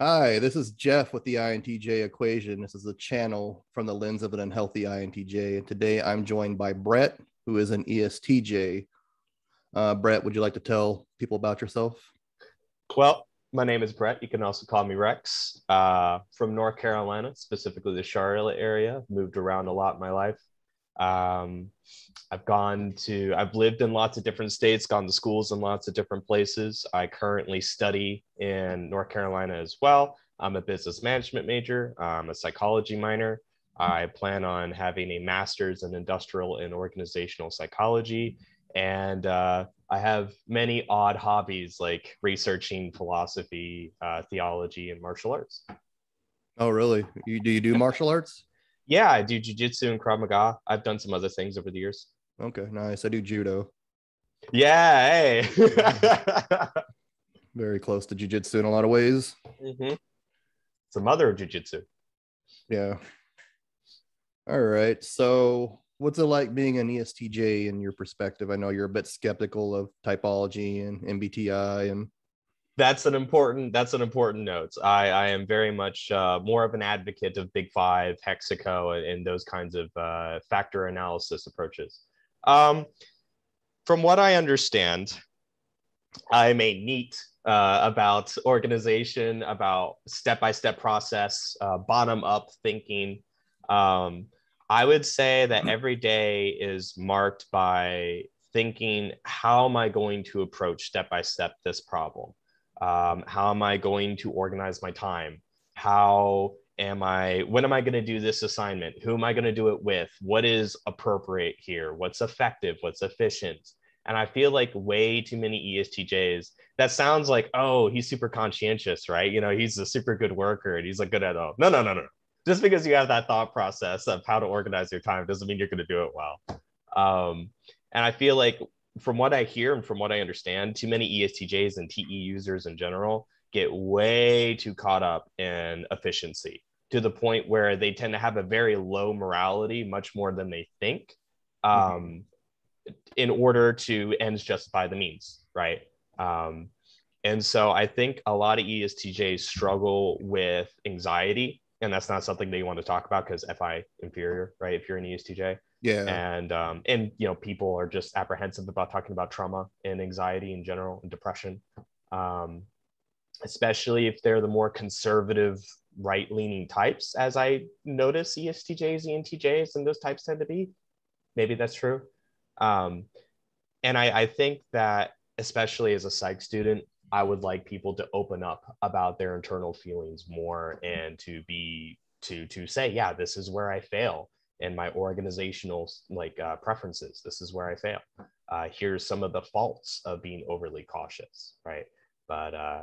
Hi, this is Jeff with the INTJ equation. This is a channel from the lens of an unhealthy INTJ. And today I'm joined by Brett, who is an ESTJ. Uh, Brett, would you like to tell people about yourself? Well, my name is Brett. You can also call me Rex. Uh, from North Carolina, specifically the Charlotte area. Moved around a lot in my life. Um, I've gone to, I've lived in lots of different states, gone to schools in lots of different places. I currently study in North Carolina as well. I'm a business management major, I'm a psychology minor. I plan on having a master's in industrial and organizational psychology. And uh, I have many odd hobbies like researching philosophy, uh, theology, and martial arts. Oh, really? You, do you do martial arts? Yeah, I do jujitsu and Krav Maga. I've done some other things over the years. Okay, nice. I do judo. Yeah, hey. Very close to jujitsu in a lot of ways. mm-hmm. It's a mother of jujitsu. Yeah. All right. So, what's it like being an ESTJ in your perspective? I know you're a bit skeptical of typology and MBTI and that's an important that's an important note. I, I am very much uh, more of an advocate of Big Five, Hexaco, and, and those kinds of uh, factor analysis approaches. Um, from what I understand, I'm a neat uh, about organization, about step by step process, uh, bottom up thinking. Um, I would say that every day is marked by thinking, how am I going to approach step by step this problem? Um, how am i going to organize my time? How am i when am i going to do this assignment? Who am i going to do it with? What is appropriate here? What's effective? What's efficient? And i feel like way too many estjs that sounds like oh he's super conscientious right? You know he's a super good worker and he's like good at all. No no no no just because you have that thought process of how to organize your time doesn't mean you're going to do it well. Um, and i feel like from what I hear and from what I understand, too many ESTJs and TE users in general get way too caught up in efficiency to the point where they tend to have a very low morality, much more than they think, um, mm-hmm. in order to ends justify the means, right? Um, and so I think a lot of ESTJs struggle with anxiety, and that's not something that you want to talk about because FI inferior, right? If you're an ESTJ, yeah. And um, and you know people are just apprehensive about talking about trauma and anxiety in general and depression. Um, especially if they're the more conservative right leaning types as i notice estjs entjs and those types tend to be. Maybe that's true. Um, and I, I think that especially as a psych student i would like people to open up about their internal feelings more and to be to to say yeah this is where i fail and my organizational like uh, preferences. This is where I fail. Uh, here's some of the faults of being overly cautious, right? But uh,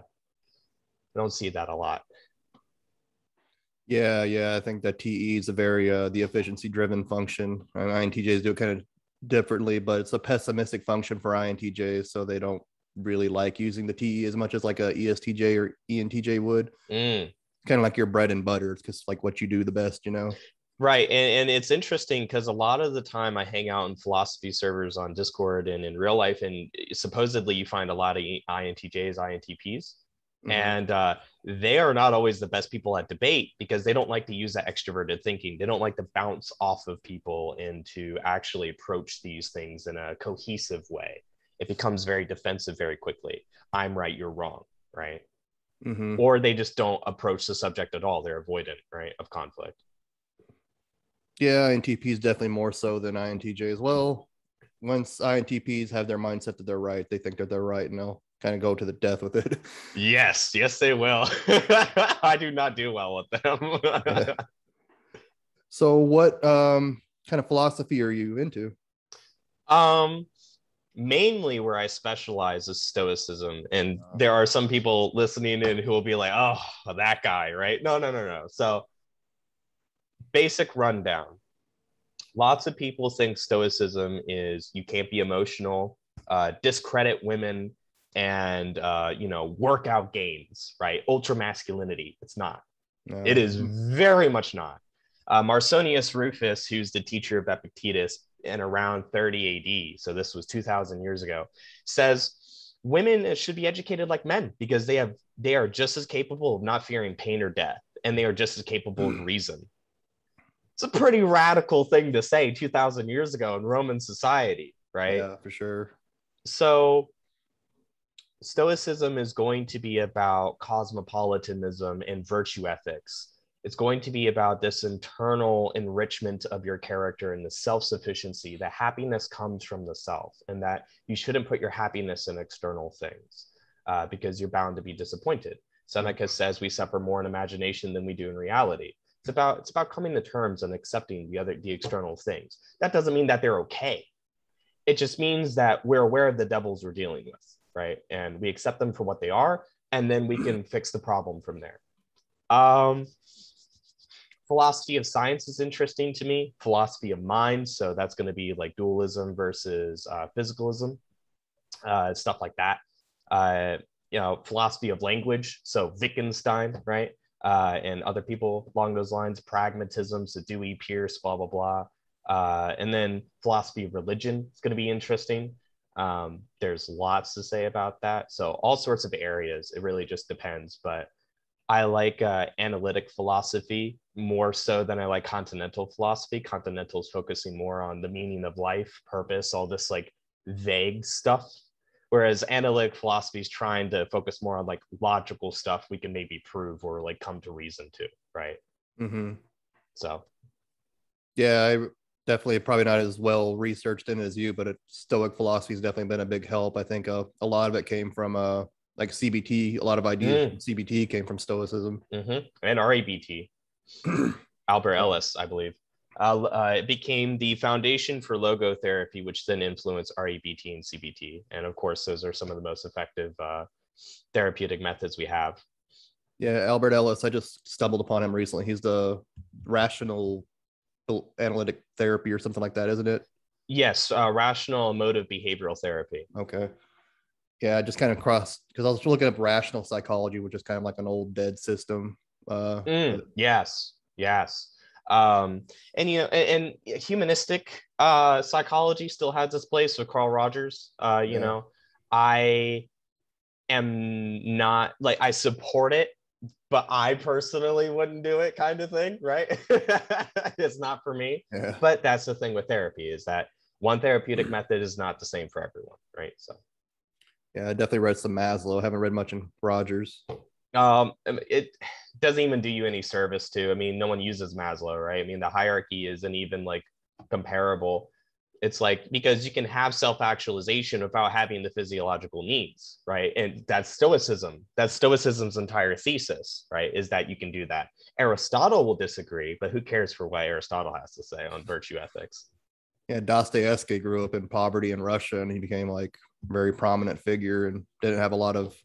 I don't see that a lot. Yeah, yeah, I think that TE is a very uh, the efficiency driven function, and INTJs do it kind of differently, but it's a pessimistic function for INTJs, so they don't really like using the TE as much as like a ESTJ or ENTJ would. Mm. Kind of like your bread and butter. It's just like what you do the best, you know. Right. And, and it's interesting because a lot of the time I hang out in philosophy servers on Discord and in real life, and supposedly you find a lot of INTJs, INTPs. Mm-hmm. And uh, they are not always the best people at debate because they don't like to use that extroverted thinking. They don't like to bounce off of people and to actually approach these things in a cohesive way. It becomes very defensive very quickly. I'm right, you're wrong, right? Mm-hmm. Or they just don't approach the subject at all. They're avoidant, right, of conflict. Yeah, INTP is definitely more so than INTJ as well. Once INTPs have their mindset that they're right, they think that they're right and they'll kind of go to the death with it. Yes, yes, they will. I do not do well with them. yeah. So, what um, kind of philosophy are you into? Um, mainly where I specialize is Stoicism, and oh. there are some people listening in who will be like, "Oh, that guy," right? No, no, no, no. So basic rundown. Lots of people think Stoicism is you can't be emotional, uh, discredit women, and uh, you know workout gains, right? Ultra masculinity. It's not. No. It is very much not. Uh, Musonius Rufus, who's the teacher of Epictetus in around 30 AD, so this was 2,000 years ago, says women should be educated like men because they have they are just as capable of not fearing pain or death and they are just as capable of reason it's a pretty radical thing to say 2000 years ago in roman society right? Yeah, for sure. so stoicism is going to be about cosmopolitanism and virtue ethics. It's going to be about this internal enrichment of your character and the self-sufficiency. That happiness comes from the self and that you shouldn't put your happiness in external things uh, because you're bound to be disappointed. Seneca says we suffer more in imagination than we do in reality it's about it's about coming to terms and accepting the other the external things. That doesn't mean that they're okay. It just means that we're aware of the devils we're dealing with right? And we accept them for what they are and then we can fix the problem from there. Um, philosophy of science is interesting to me. Philosophy of mind. So that's going to be like dualism versus uh, physicalism uh, stuff like that. Uh, you know philosophy of language. So wittgenstein right uh, and other people along those lines pragmatism so dewey peirce blah blah blah uh, and then philosophy of religion is going to be interesting um, there's lots to say about that so all sorts of areas it really just depends but I like uh, analytic philosophy more so than I like continental philosophy. Continental is focusing more on the meaning of life, purpose, all this like vague stuff. Whereas analytic philosophy is trying to focus more on like logical stuff we can maybe prove or like come to reason to, right? hmm So, Yeah, I definitely probably not as well researched in as you, but it, Stoic philosophy has definitely been a big help. I think uh, a lot of it came from uh, like CBT. A lot of ideas from CBT came from Stoicism. mhm. and REBT, Albert Ellis, I believe. Uh, uh, it became the foundation for logotherapy, which then influenced REBT and CBT. And of course, those are some of the most effective uh, therapeutic methods we have. Yeah, Albert Ellis. I just stumbled upon him recently. He's the rational analytic therapy or something like that, isn't it? Yes, uh, rational emotive behavioral therapy. Okay. Yeah, I just kind of crossed because I was looking up rational psychology, which is kind of like an old dead system. Uh, Mm, yes, yes. Um, and you know, and, and humanistic uh, psychology still has its place with Carl Rogers. Uh, you Yeah. know, I am not like I support it, but I personally wouldn't do it, kind of thing, right? it's not for me. yeah. But that's the thing with therapy is that one therapeutic method is not the same for everyone, right? So. Yeah, I definitely read some Maslow. haven't read much in Rogers. Um it doesn't even do you any service to i mean no one uses maslow right? I mean the hierarchy isn't even like comparable. It's like because you can have self-actualization without having the physiological needs right? And that's stoicism. That's stoicism's entire thesis right is that you can do that. Aristotle will disagree but who cares for what aristotle has to say on virtue ethics? Yeah, Dostoevsky grew up in poverty in Russia, and he became like a very prominent figure, and didn't have a lot of.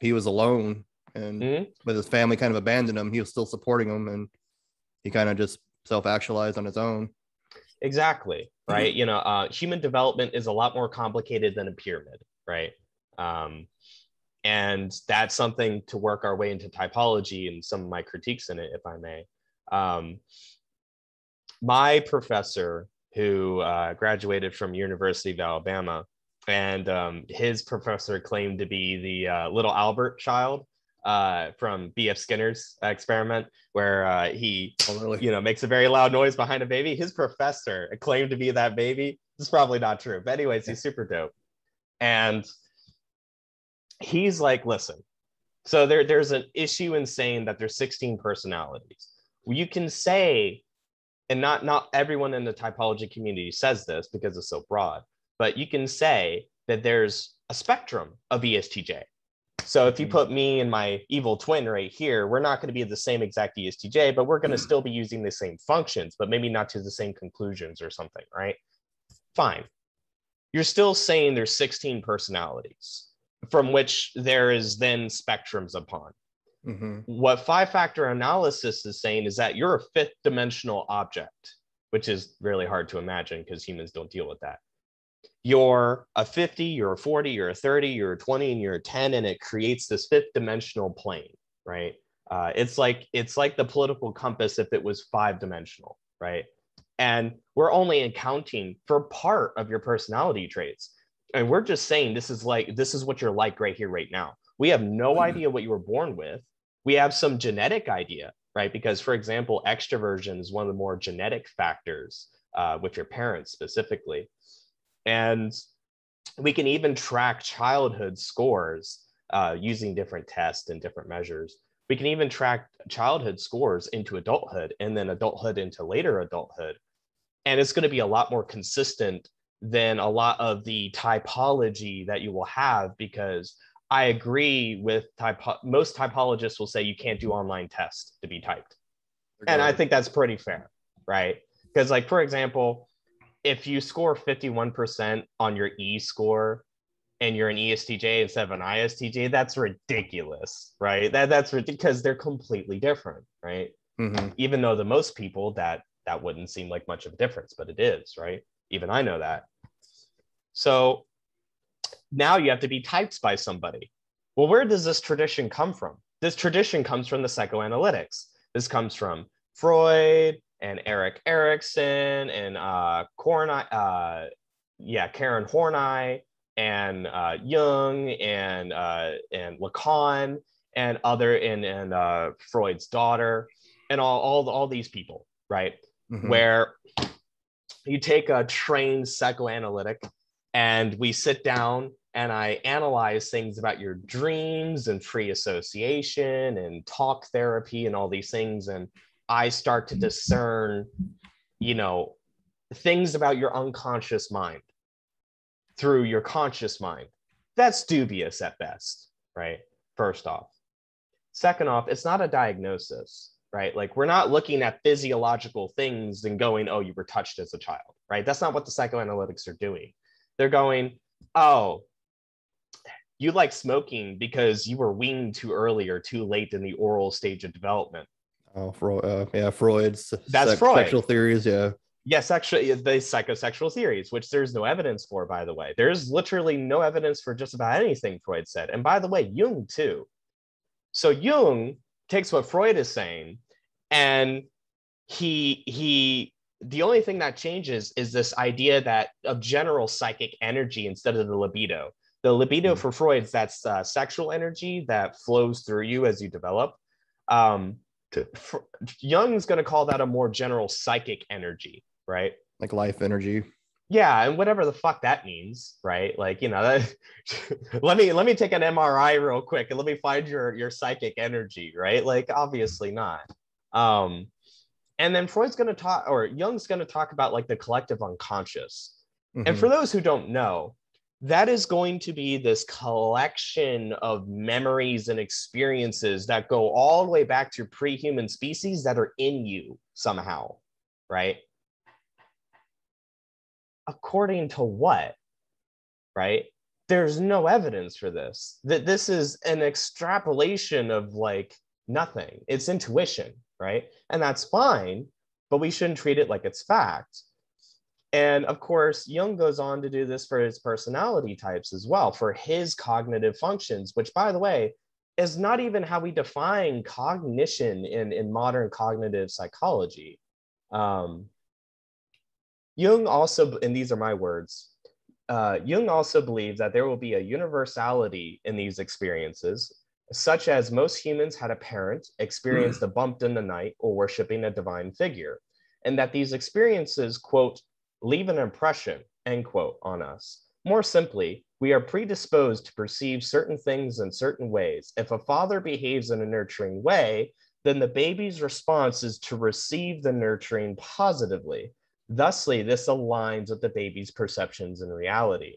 He was alone, and Mhm. but his family kind of abandoned him. He was still supporting him, and he kind of just self-actualized on his own. exactly right you know uh, human development is a lot more complicated than a pyramid right um, and that's something to work our way into typology and some of my critiques in it if i may um, my professor who uh, graduated from university of alabama and um, his professor claimed to be the uh, little albert child uh, from bf skinner's experiment where uh, he Oh, really? you know, makes a very loud noise behind a baby. His professor claimed to be that baby. It's probably not true. But anyways, he's super dope. And he's like, listen, so there, there's an issue in saying that there's 16 personalities. You can say, and not not everyone in the typology community says this because it's so broad, but you can say that there's a spectrum of ESTJ. So if you Mhm. put me and my evil twin right here, we're not going to be the same exact ESTJ, but we're going to still be using the same functions, but maybe not to the same conclusions or something, right? Fine. You're still saying there's 16 personalities from which there is then spectrums upon. hmm What five factor analysis is saying is that you're a fifth dimensional object, which is really hard to imagine because humans don't deal with that. You're a 50, you're a 40, you're a 30, you're a 20, and you're a 10, and it creates this fifth dimensional plane, right? Uh, it's like it's like the political compass if it was five dimensional, right? And we're only accounting for part of your personality traits. and we're just saying this is like this is what you're like right here right now we have no idea what you were born with we have some genetic idea right because for example extroversion is one of the more genetic factors uh, with your parents specifically and we can even track childhood scores uh, using different tests and different measures we can even track childhood scores into adulthood and then adulthood into later adulthood and it's going to be a lot more consistent than a lot of the typology that you will have because I agree with typo- most typologists will say you can't do online tests to be typed. And I think that's pretty fair, right? Because like for example, if you score 51% on your E score and you're an ESTJ instead of an ISTJ, that's ridiculous, right? That that's because they're completely different, right? Mm-hmm. Even though the most people that that wouldn't seem like much of a difference, but it is, right? Even I know that. So now you have to be typed by somebody. Well, where does this tradition come from? This tradition comes from the psychoanalytics. This comes from Freud and Erik Erikson and uh, Corni, uh, yeah, Karen Horney and uh, Jung and uh, and Lacan and other and and uh, Freud's daughter and all all all these people, right? Mm-hmm. Where you take a trained psychoanalytic and we sit down and I analyze things about your dreams and free association and talk therapy and all these things. And I start to mm-hmm. discern, you know, things about your unconscious mind through your conscious mind. That's dubious at best, right? First off. Second off, it's not a diagnosis, right? Like we're not looking at physiological things and going, oh, you were touched as a child, right? That's not what the psychoanalytics are doing they're going, oh, you like smoking because you were weaned too early or too late in the oral stage of development. Oh, Freud, uh, yeah, Freud's that's sex, Freud. Sexual theories, yeah. Yes, actually, the psychosexual theories, which there's no evidence for, by the way. There's literally no evidence for just about anything Freud said. And by the way, Jung too. So Jung takes what Freud is saying and he he the only thing that changes is this idea that of general psychic energy instead of the libido. The libido mm. for Freud's that's uh, sexual energy that flows through you as you develop. Um, for, Jung's going to call that a more general psychic energy, right? Like life energy. Yeah, and whatever the fuck that means, right? Like you know, that, let me let me take an MRI real quick and let me find your your psychic energy, right? Like obviously not. Um, and then Freud's going to talk, or Jung's going to talk about like the collective unconscious. Mm-hmm. And for those who don't know, that is going to be this collection of memories and experiences that go all the way back to pre-human species that are in you somehow, right? According to what? Right? There's no evidence for this. That this is an extrapolation of like nothing. It's intuition right? And that's fine, but we shouldn't treat it like it's fact. And of course, Jung goes on to do this for his personality types as well, for his cognitive functions, which, by the way, is not even how we define cognition in, in modern cognitive psychology. Um, Jung also, and these are my words, uh, Jung also believes that there will be a universality in these experiences, such as most humans had a parent, experienced a bump in the night, or worshiping a divine figure, and that these experiences, quote, leave an impression, end quote, on us. More simply, we are predisposed to perceive certain things in certain ways. If a father behaves in a nurturing way, then the baby's response is to receive the nurturing positively. Thusly, this aligns with the baby's perceptions and reality.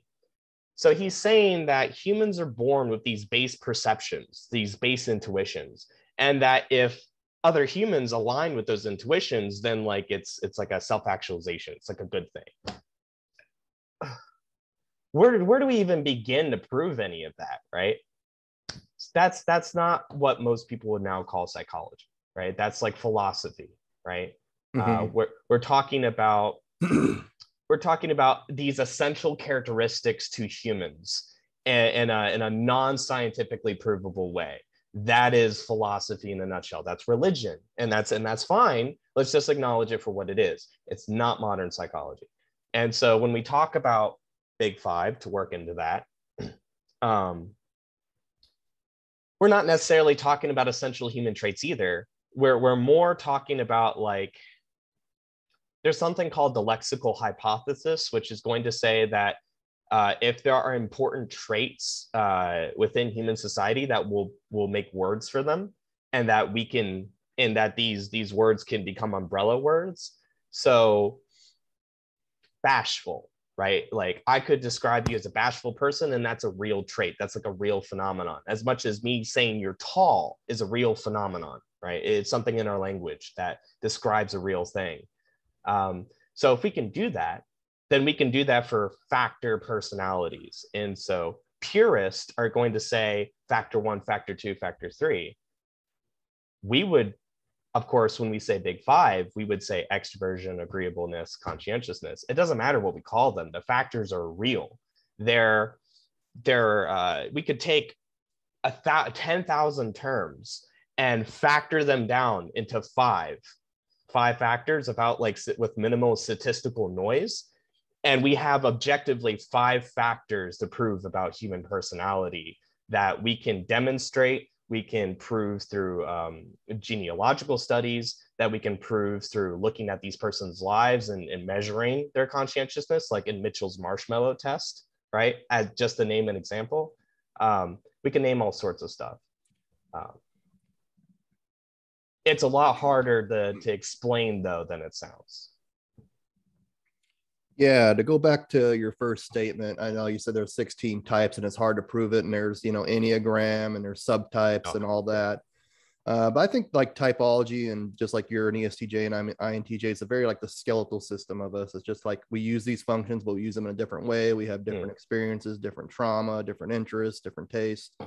So he's saying that humans are born with these base perceptions, these base intuitions, and that if other humans align with those intuitions, then like it's it's like a self-actualization. It's like a good thing. Where where do we even begin to prove any of that, right? That's that's not what most people would now call psychology, right? That's like philosophy, right? Mm-hmm. Uh, we're we're talking about we're talking about these essential characteristics to humans in, in a, in a non-scientifically provable way that is philosophy in a nutshell that's religion and that's and that's fine let's just acknowledge it for what it is it's not modern psychology and so when we talk about big five to work into that. Um, we're not necessarily talking about essential human traits either. We're, we're more talking about like, there's something called the lexical hypothesis, which is going to say that uh, if there are important traits uh, within human society that will will make words for them, and that we can, and that these these words can become umbrella words. So, bashful, right? Like I could describe you as a bashful person, and that's a real trait. That's like a real phenomenon. As much as me saying you're tall is a real phenomenon, right? It's something in our language that describes a real thing. Um, so if we can do that, then we can do that for factor personalities. And so purists are going to say factor one, factor two, factor three. We would, of course, when we say big five, we would say extroversion, agreeableness, conscientiousness. It doesn't matter what we call them. The factors are real. They're, they're, uh, we could take a th- 10,000 terms and factor them down into five, five factors about like with minimal statistical noise and we have objectively five factors to prove about human personality that we can demonstrate we can prove through um, genealogical studies that we can prove through looking at these persons lives and, and, measuring their conscientiousness like in mischel's marshmallow test right? As just to name an example. Um, we can name all sorts of stuff. Um, it's a lot harder to, to explain though than it sounds yeah, to go back to your first statement, I know you said there's 16 types and it's hard to prove it, and there's you know Enneagram and there's subtypes oh. and all that. Uh, but I think like typology and just like you're an ESTJ and I'm an INTJ, it's a very like the skeletal system of us. It's just like we use these functions, but we use them in a different way. We have different mm. experiences, different trauma, different interests, different tastes.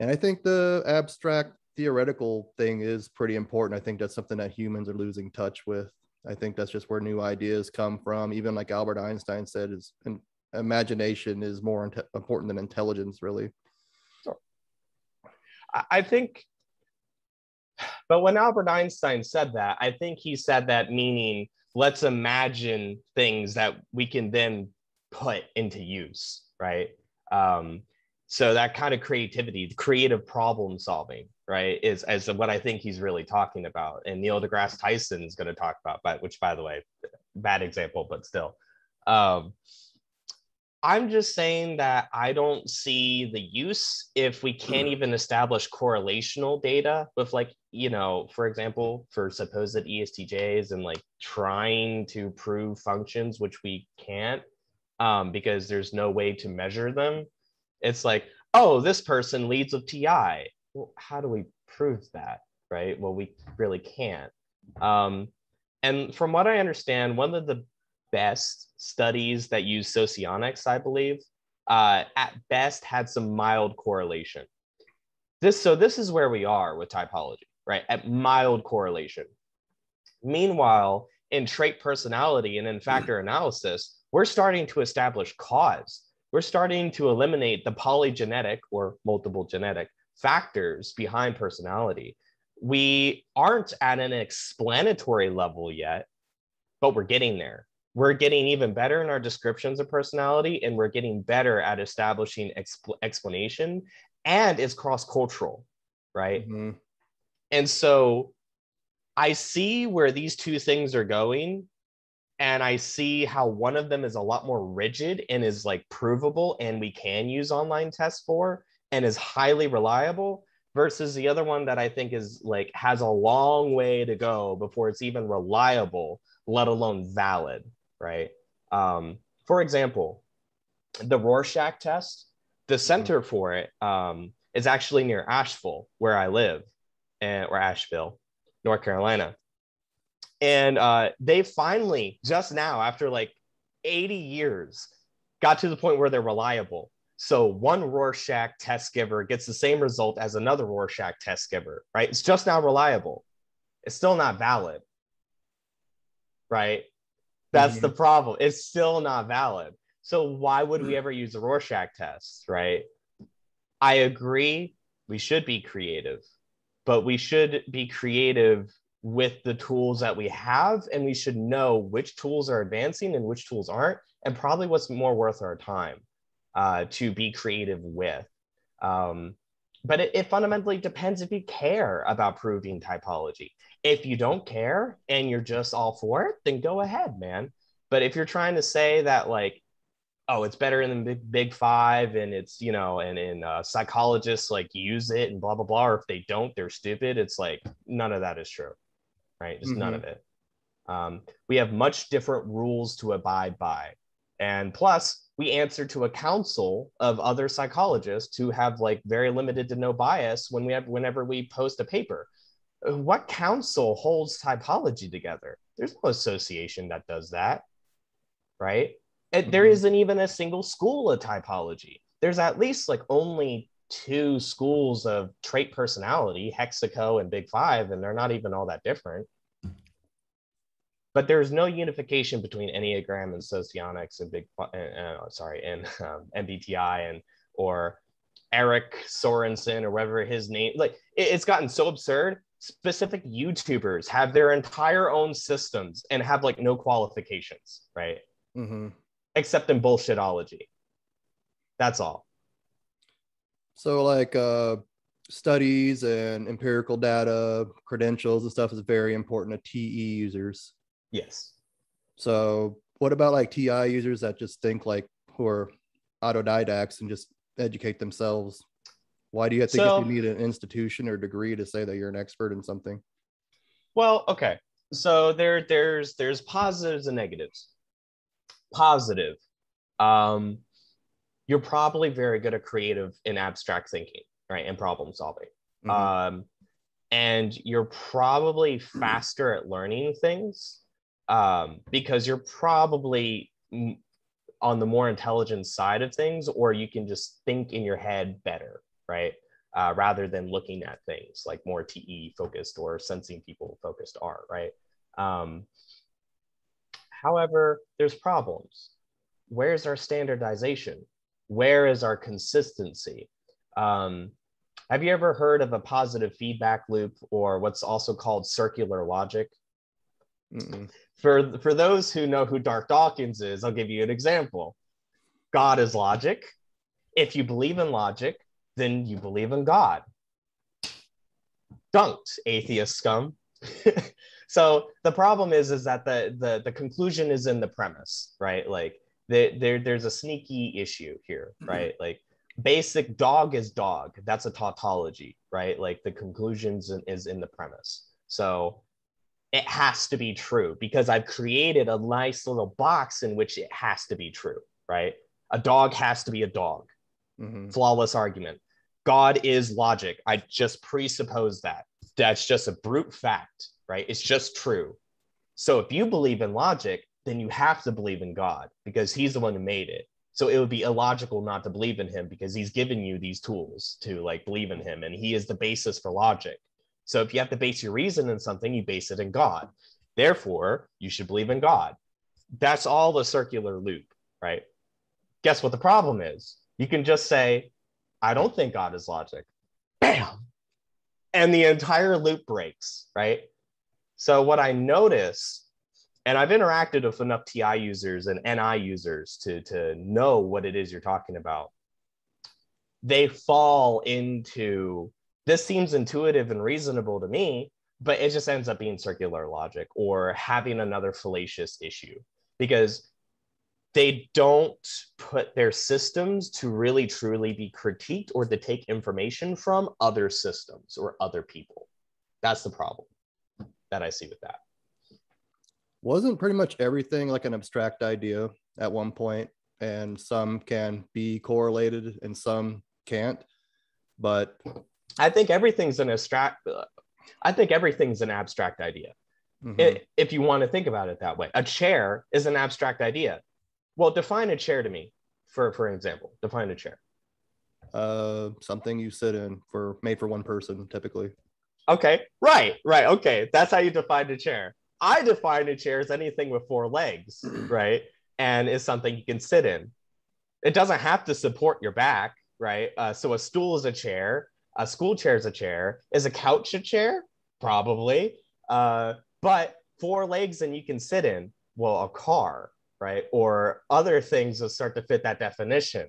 And I think the abstract theoretical thing is pretty important. I think that's something that humans are losing touch with. I think that's just where new ideas come from. Even like Albert Einstein said, is imagination is more important than intelligence, really. Sure. I think, but when Albert Einstein said that, I think he said that meaning let's imagine things that we can then put into use, right? Um, so that kind of creativity, creative problem solving, right, is as what I think he's really talking about. And Neil deGrasse Tyson is going to talk about, but which, by the way, bad example, but still. Um, I'm just saying that I don't see the use if we can't even establish correlational data with, like, you know, for example, for supposed ESTJs and like trying to prove functions, which we can't um, because there's no way to measure them. It's like, oh, this person leads with TI well, how do we prove that, right? Well, we really can't. Um, and from what I understand, one of the best studies that use socionics, I believe, uh, at best had some mild correlation. This so this is where we are with typology, right? At mild correlation. Meanwhile, in trait personality and in factor analysis, we're starting to establish cause. We're starting to eliminate the polygenetic or multiple genetic factors behind personality. We aren't at an explanatory level yet, but we're getting there. We're getting even better in our descriptions of personality, and we're getting better at establishing exp- explanation, and it's cross cultural, right? Mm-hmm. And so I see where these two things are going, and I see how one of them is a lot more rigid and is like provable, and we can use online tests for, and is highly reliable versus the other one that I think is like has a long way to go before it's even reliable, let alone valid, right? Um, for example, the Rorschach test, the center for it um, is actually near Asheville, where I live, and, or Asheville, North Carolina. And uh, they finally, just now, after like 80 years, got to the point where they're reliable. So one Rorschach test giver gets the same result as another Rorschach test giver, right? It's just now reliable. It's still not valid, right? That's mm-hmm. the problem. It's still not valid. So why would we ever use a Rorschach test, right? I agree. We should be creative, but we should be creative with the tools that we have, and we should know which tools are advancing and which tools aren't, and probably what's more worth our time uh, to be creative with. Um, but it, it fundamentally depends if you care about proving typology. If you don't care and you're just all for it, then go ahead, man. But if you're trying to say that, like, oh, it's better than the big, big five, and it's, you know, and, and uh, psychologists like use it and blah, blah, blah, or if they don't, they're stupid, it's like none of that is true, right? Just mm-hmm. none of it. Um, we have much different rules to abide by. And plus, we answer to a council of other psychologists who have like very limited to no bias when we have whenever we post a paper. What council holds typology together? There's no association that does that, right? Mm-hmm. There isn't even a single school of typology. There's at least like only two schools of trait personality, Hexaco and Big Five, and they're not even all that different but there's no unification between Enneagram and Socionics and Big, uh, sorry, and um, MBTI and or Eric Sorensen or whatever his name. Like it, it's gotten so absurd. Specific YouTubers have their entire own systems and have like no qualifications, right? Mm-hmm. Except in bullshitology. That's all. So like uh studies and empirical data, credentials and stuff is very important to TE users. Yes. So what about like TI users that just think like who are autodidacts and just educate themselves? Why do you think so, you need an institution or degree to say that you're an expert in something? Well, okay. So there there's there's positives and negatives. Positive. Um you're probably very good at creative and abstract thinking, right? And problem solving. Mm-hmm. Um and you're probably faster at learning things um, because you're probably on the more intelligent side of things, or you can just think in your head better, right? Uh, rather than looking at things like more TE focused or sensing people focused are, right? Um, however, there's problems. Where's our standardization? Where is our consistency? Um, have you ever heard of a positive feedback loop or what's also called circular logic? Mm-mm. For, for those who know who Darth Dawkins is, I'll give you an example. God is logic. If you believe in logic, then you believe in God. Dunked, atheist scum. so the problem is, is that the, the, the conclusion is in the premise, right? Like the, there, there's a sneaky issue here, right? Mm-hmm. Like basic dog is dog. That's a tautology, right? Like the conclusions is in the premise. So it has to be true because I've created a nice little box in which it has to be true, right? A dog has to be a dog. Mm-hmm. Flawless argument. God is logic. I just presuppose that. That's just a brute fact, right? It's just true. So if you believe in logic, then you have to believe in God because he's the one who made it. So it would be illogical not to believe in him because he's given you these tools to like believe in him and he is the basis for logic. So if you have to base your reason in something, you base it in God. Therefore, you should believe in God. That's all the circular loop, right? Guess what the problem is? You can just say, I don't think God is logic. Bam. And the entire loop breaks, right? So what I notice, and I've interacted with enough TI users and NI users to, to know what it is you're talking about. They fall into this seems intuitive and reasonable to me, but it just ends up being circular logic or having another fallacious issue because they don't put their systems to really truly be critiqued or to take information from other systems or other people. That's the problem that I see with that. Wasn't pretty much everything like an abstract idea at one point, and some can be correlated and some can't. But I think everything's an abstract. I think everything's an abstract idea. Mm-hmm. It, if you want to think about it that way, a chair is an abstract idea. Well, define a chair to me, for for example. Define a chair. Uh, something you sit in for made for one person, typically. Okay, right, right. Okay, that's how you define a chair. I define a chair as anything with four legs, right, and is something you can sit in. It doesn't have to support your back, right? Uh, so a stool is a chair a school chair is a chair. Is a couch a chair? Probably. Uh, but four legs and you can sit in. Well, a car, right? Or other things that start to fit that definition.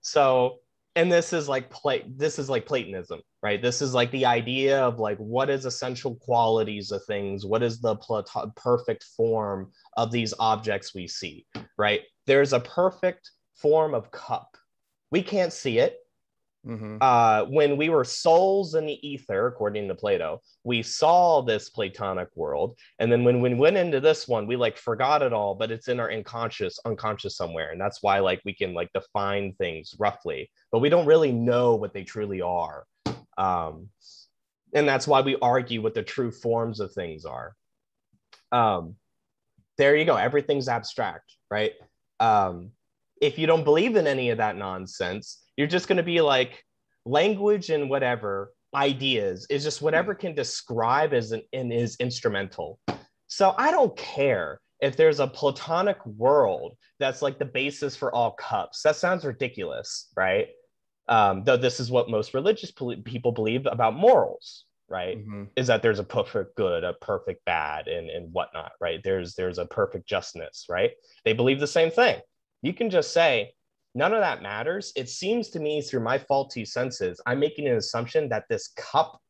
So, and this is like Plat- this is like Platonism, right? This is like the idea of like what is essential qualities of things, what is the perfect form of these objects we see, right? There's a perfect form of cup. We can't see it, Mm-hmm. uh, when we were souls in the ether, according to Plato, we saw this Platonic world. And then when we went into this one, we like forgot it all, but it's in our unconscious, unconscious somewhere. And that's why like we can like define things roughly, but we don't really know what they truly are. Um, and that's why we argue what the true forms of things are. Um, there you go. Everything's abstract, right? Um, if you don't believe in any of that nonsense, you're just going to be like language and whatever ideas is just whatever can describe as an and is instrumental. So I don't care if there's a platonic world that's like the basis for all cups. That sounds ridiculous, right? Um, though this is what most religious pol- people believe about morals, right? Mm-hmm. Is that there's a perfect good, a perfect bad, and and whatnot, right? There's there's a perfect justness, right? They believe the same thing. You can just say, none of that matters. It seems to me through my faulty senses, I'm making an assumption that this cup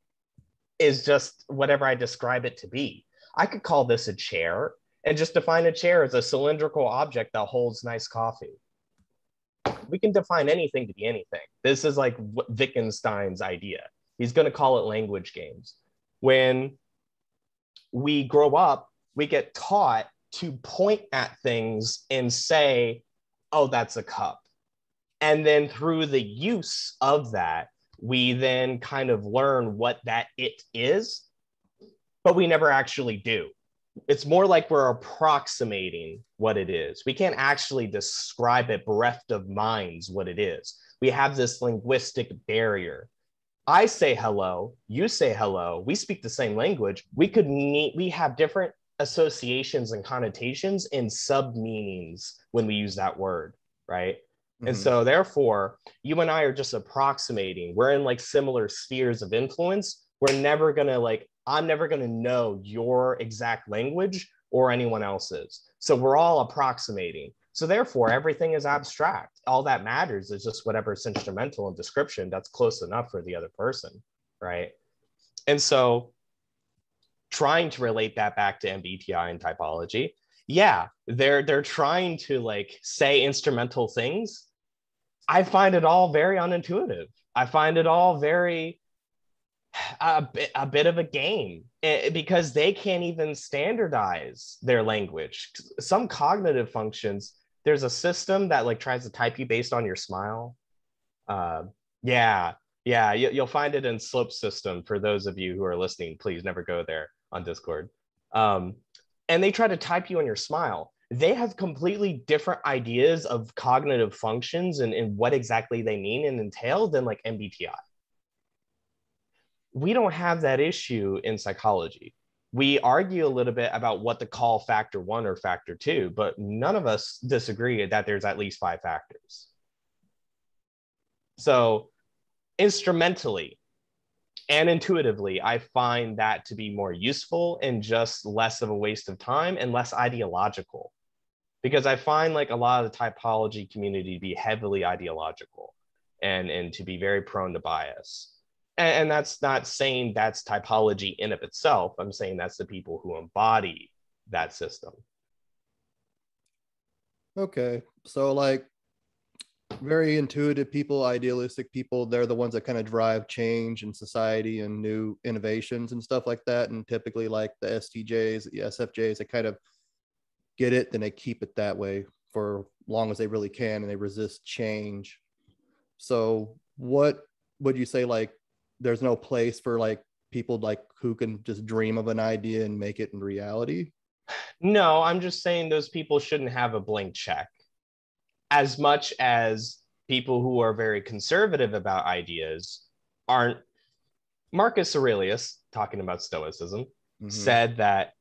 is just whatever I describe it to be. I could call this a chair and just define a chair as a cylindrical object that holds nice coffee. We can define anything to be anything. This is like Wittgenstein's idea. He's going to call it language games. When we grow up, we get taught to point at things and say, oh, that's a cup. And then through the use of that, we then kind of learn what that it is, but we never actually do. It's more like we're approximating what it is. We can't actually describe it bereft of minds what it is. We have this linguistic barrier. I say hello, you say hello, we speak the same language. We could meet, we have different associations and connotations and sub meanings when we use that word, right? Mm-hmm. And so, therefore, you and I are just approximating. We're in like similar spheres of influence. We're never gonna like, I'm never gonna know your exact language or anyone else's. So, we're all approximating. So, therefore, everything is abstract. All that matters is just whatever's instrumental in description that's close enough for the other person, right? And so, trying to relate that back to MBTI and typology, yeah, they're they're trying to like say instrumental things. I find it all very unintuitive. I find it all very a bit, a bit of a game eh, because they can't even standardize their language. Some cognitive functions, there's a system that like tries to type you based on your smile. Uh, yeah, yeah, you, you'll find it in Slope System. For those of you who are listening, please never go there on Discord. Um, and they try to type you on your smile. They have completely different ideas of cognitive functions and, and what exactly they mean and entail than like MBTI. We don't have that issue in psychology. We argue a little bit about what to call factor one or factor two, but none of us disagree that there's at least five factors. So, instrumentally, and intuitively, I find that to be more useful and just less of a waste of time and less ideological. Because I find like a lot of the typology community to be heavily ideological and, and to be very prone to bias. And, and that's not saying that's typology in of itself. I'm saying that's the people who embody that system. Okay. So like very intuitive people, idealistic people, they're the ones that kind of drive change in society and new innovations and stuff like that. And typically, like the STJs, the SFJs, they kind of get it, then they keep it that way for long as they really can and they resist change. So, what would you say, like, there's no place for like people like who can just dream of an idea and make it in reality? No, I'm just saying those people shouldn't have a blank check as much as people who are very conservative about ideas aren't. Marcus Aurelius, talking about Stoicism, Mhm. said that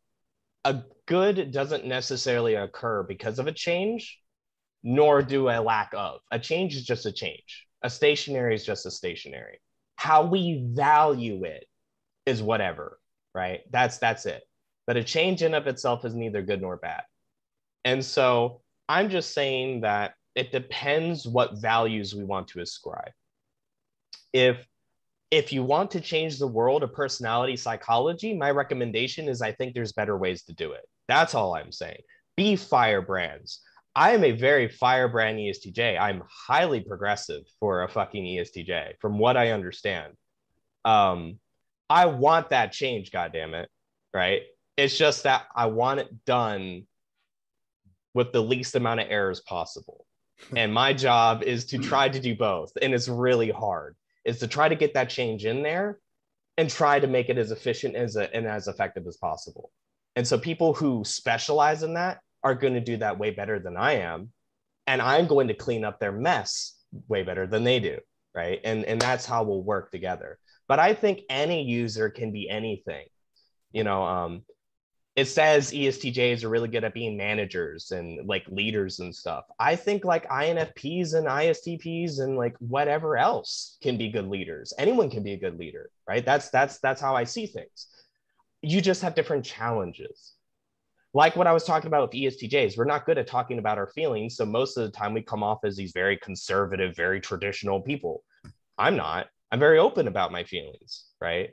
a good doesn't necessarily occur because of a change, nor do a lack of. A change is just a change. A stationary is just a stationary. How we value it is whatever, right? That's that's it. But a change in of itself is neither good nor bad. And so I'm just saying that it depends what values we want to ascribe. If if you want to change the world of personality psychology, my recommendation is I think there's better ways to do it. That's all I'm saying. Be firebrands. I am a very firebrand ESTJ. I'm highly progressive for a fucking ESTJ, from what I understand. Um, I want that change, goddamn it, right? It's just that I want it done with the least amount of errors possible. and my job is to try to do both, and it's really hard. Is to try to get that change in there and try to make it as efficient as a, and as effective as possible. And so people who specialize in that are going to do that way better than I am, and I'm going to clean up their mess way better than they do, right? And and that's how we'll work together. But I think any user can be anything. You know, um, it says ESTJs are really good at being managers and like leaders and stuff. I think like INFPs and ISTPs and like whatever else can be good leaders. Anyone can be a good leader, right? That's that's that's how I see things. You just have different challenges. Like what I was talking about with ESTJs, we're not good at talking about our feelings. So most of the time we come off as these very conservative, very traditional people. I'm not. I'm very open about my feelings, right?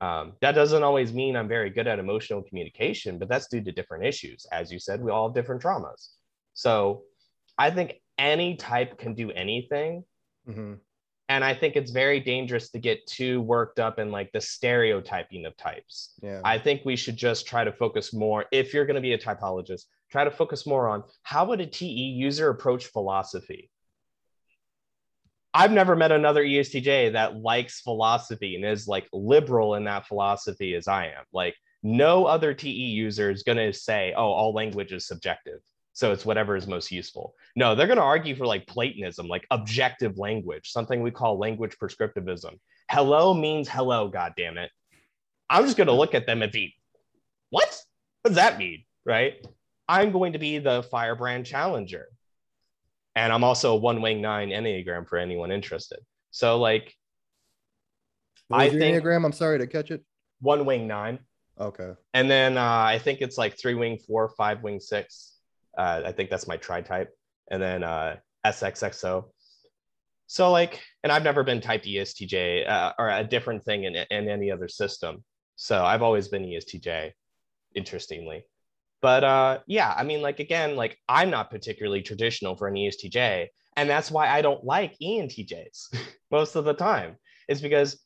Um, that doesn't always mean I'm very good at emotional communication, but that's due to different issues. As you said, we all have different traumas. So I think any type can do anything. Mm-hmm. And I think it's very dangerous to get too worked up in like the stereotyping of types. Yeah. I think we should just try to focus more, if you're going to be a typologist, try to focus more on how would a TE user approach philosophy? I've never met another ESTJ that likes philosophy and is like liberal in that philosophy as I am. Like no other TE user is going to say, "Oh, all language is subjective." So it's whatever is most useful. No, they're going to argue for like Platonism, like objective language, something we call language prescriptivism. Hello means hello, god damn it. I'm just going to look at them and be, what? What does that mean? Right? I'm going to be the firebrand challenger and I'm also a one wing nine enneagram for anyone interested. So like, I think enneagram. I'm sorry to catch it. One wing nine. Okay. And then uh, I think it's like three wing four, five wing six. Uh, I think that's my tri type, and then uh, SXXO. So like, and I've never been typed ESTJ uh, or a different thing in, in any other system. So I've always been ESTJ, interestingly but uh, yeah, I mean, like again, like I'm not particularly traditional for an ESTJ, and that's why I don't like ENTJs most of the time. Is because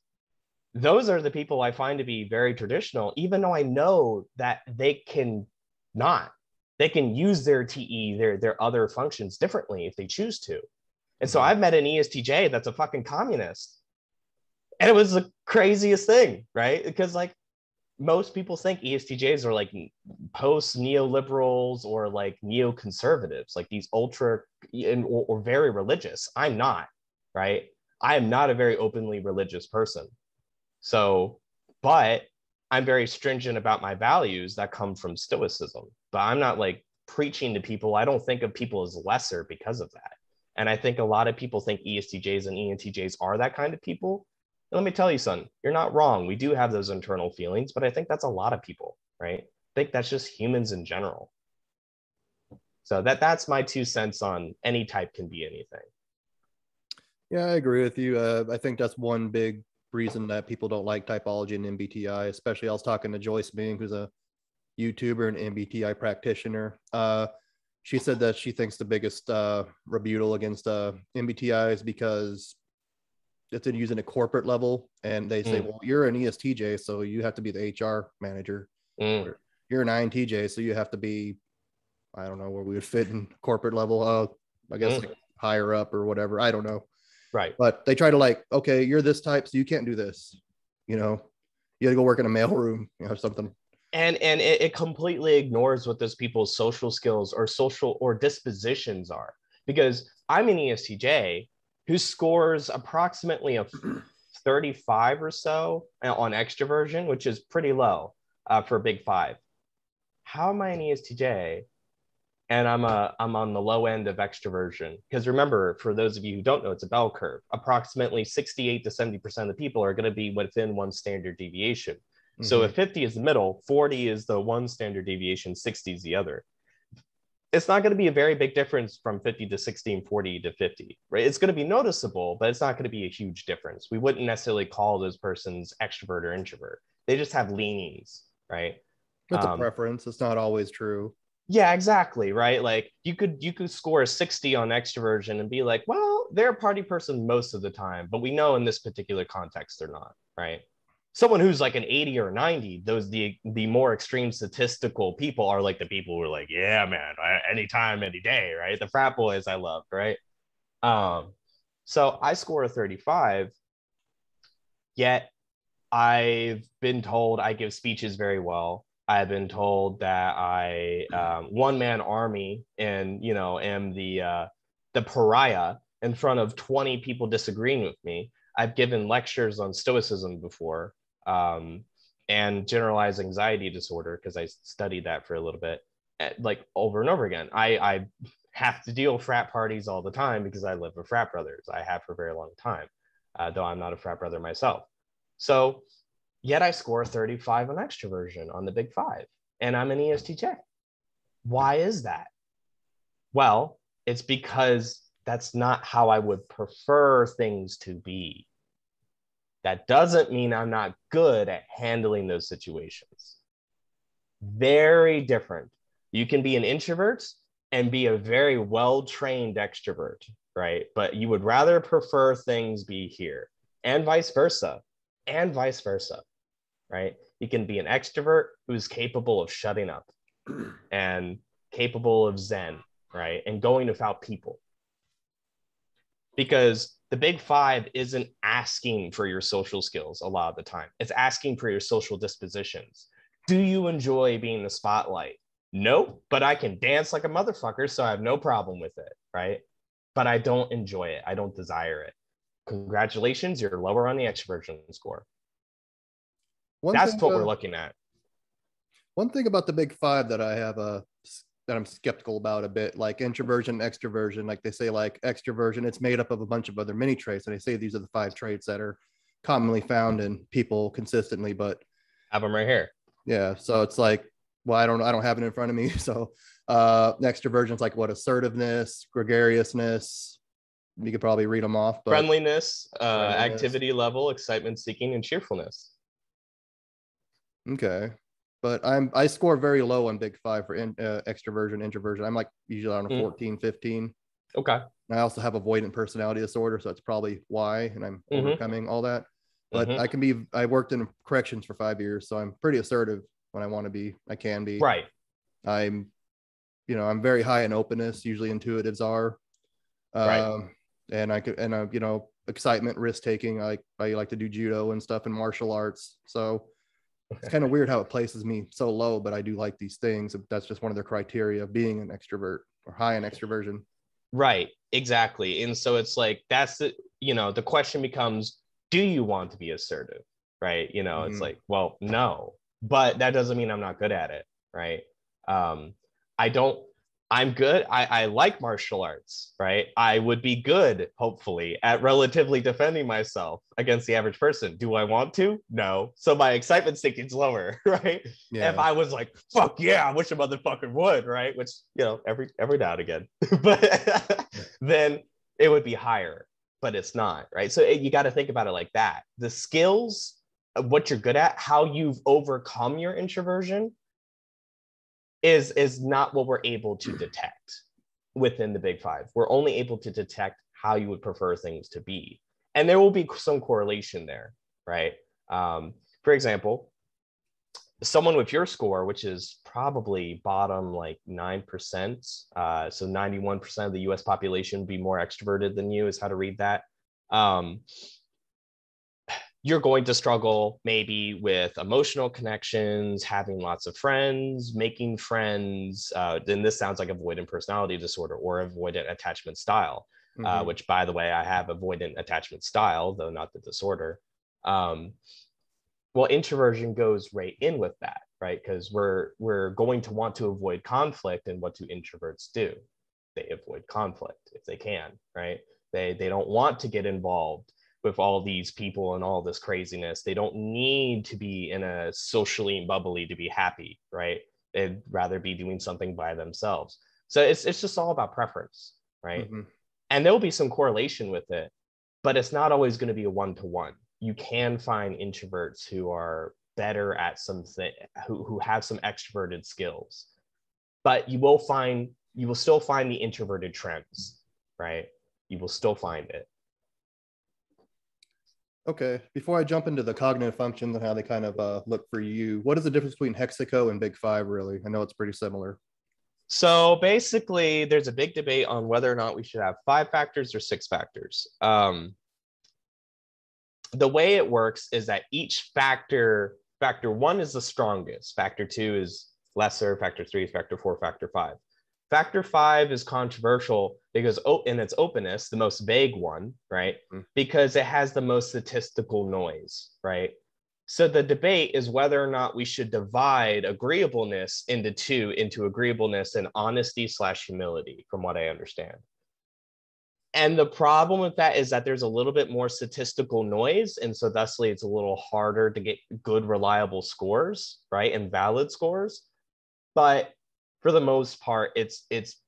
those are the people I find to be very traditional, even though I know that they can not. They can use their TE, their their other functions differently if they choose to. And so mm-hmm. I've met an ESTJ that's a fucking communist. And it was the craziest thing, right? Because like most people think ESTJs are like post neoliberals or like neoconservatives, like these ultra or, or very religious. I'm not, right? I am not a very openly religious person. So, but I'm very stringent about my values that come from Stoicism. But I'm not like preaching to people. I don't think of people as lesser because of that. And I think a lot of people think ESTJs and ENTJs are that kind of people let me tell you, son, you're not wrong. We do have those internal feelings, but I think that's a lot of people, right? I think that's just humans in general. So that that's my two cents on any type can be anything. Yeah, I agree with you. Uh, I think that's one big reason that people don't like typology and MBTI. Especially, I was talking to Joyce Bing, who's a YouTuber and MBTI practitioner. Uh, she said that she thinks the biggest uh, rebuttal against uh, MBTI is because it's in using a corporate level and they say, mm. well, you're an ESTJ, so you have to be the HR manager. Mm. You're an INTJ, so you have to be, I don't know where we would fit in corporate level. Uh, I guess mm. like higher up or whatever. I don't know. Right. But they try to like, okay, you're this type, so you can't do this. You know, you got to go work in a mailroom, you know, something. And and it, it completely ignores what those people's social skills or social or dispositions are. Because I'm an ESTJ, who scores approximately a 35 or so on extroversion, which is pretty low uh, for a big five. How am I an ESTJ? And I'm a I'm on the low end of extroversion because remember, for those of you who don't know, it's a bell curve. Approximately 68 to 70 percent of the people are going to be within one standard deviation. Mm-hmm. So if 50 is the middle, 40 is the one standard deviation, 60 is the other. it's not going to be a very big difference from 50 to 60 and 40 to 50, right? It's going to be noticeable, but it's not going to be a huge difference. We wouldn't necessarily call those persons extrovert or introvert. They just have leanings, right? It's um, a preference. It's not always true. Yeah, exactly, right? Like you could you could score a 60 on extroversion and be like, well, they're a party person most of the time, but we know in this particular context they're not, right? someone who's like an 80 or 90 those the the more extreme statistical people are like the people who are like yeah man anytime any day right the frat boys i loved right um so i score a 35 yet i've been told i give speeches very well i've been told that i um, one man army and you know am the uh the pariah in front of 20 people disagreeing with me i've given lectures on stoicism before um, and generalized anxiety disorder because I studied that for a little bit, eh, like over and over again. I, I have to deal with frat parties all the time because I live with frat brothers. I have for a very long time, uh, though I'm not a frat brother myself. So, yet I score 35 on extroversion on the Big Five, and I'm an ESTJ. Why is that? Well, it's because that's not how I would prefer things to be. That doesn't mean I'm not good at handling those situations. Very different. You can be an introvert and be a very well trained extrovert, right? But you would rather prefer things be here and vice versa, and vice versa, right? You can be an extrovert who's capable of shutting up and capable of Zen, right? And going without people. Because the big five isn't asking for your social skills a lot of the time. It's asking for your social dispositions. Do you enjoy being the spotlight? Nope but i can dance like a motherfucker so i have no problem with it right? But i don't enjoy it. I don't desire it. Congratulations you're lower on the extroversion score one that's what we're looking at one thing about the big five that i have a that I'm skeptical about a bit, like introversion, extroversion. Like they say, like extroversion, it's made up of a bunch of other mini traits, and they say these are the five traits that are commonly found in people consistently. But have them right here. Yeah, so it's like, well, I don't, I don't have it in front of me. So uh, extroversion is like what assertiveness, gregariousness. You could probably read them off. But friendliness, uh, friendliness. activity level, excitement seeking, and cheerfulness. Okay but I'm I score very low on Big Five for in, uh, extroversion, introversion. I'm like usually on a mm. 14, 15. Okay. I also have avoidant personality disorder, so that's probably why, and I'm mm-hmm. overcoming all that. But mm-hmm. I can be. I worked in corrections for five years, so I'm pretty assertive when I want to be. I can be. Right. I'm, you know, I'm very high in openness. Usually, intuitives are. Um, right. And I could, and uh, you know, excitement, risk taking. I I like to do judo and stuff and martial arts. So it's kind of weird how it places me so low, but I do like these things. That's just one of their criteria of being an extrovert or high in extroversion. Right, exactly. And so it's like that's the you know the question becomes, do you want to be assertive? Right. You know, mm-hmm. it's like, well, no, but that doesn't mean I'm not good at it. Right. Um, I don't I'm good. I, I like martial arts, right? I would be good, hopefully, at relatively defending myself against the average person. Do I want to? No. So my excitement is lower, right? Yeah. If I was like, fuck yeah, I wish a motherfucker would, right? Which, you know, every every now and again. but then it would be higher, but it's not, right? So eh, you got to think about it like that. The skills, uh, what you're good at, how you've overcome your introversion is is not what we're able to detect within the big five. We're only able to detect how you would prefer things to be. And there will be some correlation there right? Um, for example someone with your score which is probably bottom like 9% uh, so 91% of the us population be more extroverted than you is how to read that. Um, you're going to struggle maybe with emotional connections, having lots of friends, making friends. Uh, then this sounds like avoidant personality disorder or avoidant attachment style, uh, mm-hmm. uh, which, by the way, I have avoidant attachment style, though not the disorder. Um, well, introversion goes right in with that, right? Because we're we're going to want to avoid conflict, and what do introverts do? They avoid conflict if they can, right? They they don't want to get involved with all these people and all this craziness. They don't need to be in a socially bubbly to be happy, right? They'd rather be doing something by themselves. So it's it's just all about preference, right? Mhm. And there will be some correlation with it, but it's not always going to be a one to one. You can find introverts who are better at something, who who have some extroverted skills, but you will find you will still find the introverted trends, right? You will still find it. Okay. Before I jump into the cognitive functions and how they kind of uh, look for you, what is the difference between Hexaco and Big Five, really? I know it's pretty similar. So basically, there's a big debate on whether or not we should have five factors or six factors. Um, the way it works is that each factor, factor one is the strongest, factor two is lesser, factor three is factor four, factor five. Factor five is controversial because oh, in its openness, the most vague one, right? Mm. Because it has the most statistical noise, right? So the debate is whether or not we should divide agreeableness into two, into agreeableness and honesty slash humility, from what I understand. And the problem with that is that there's a little bit more statistical noise. And so thusly it's a little harder to get good, reliable scores, right? And valid scores. But for the most part, it's it's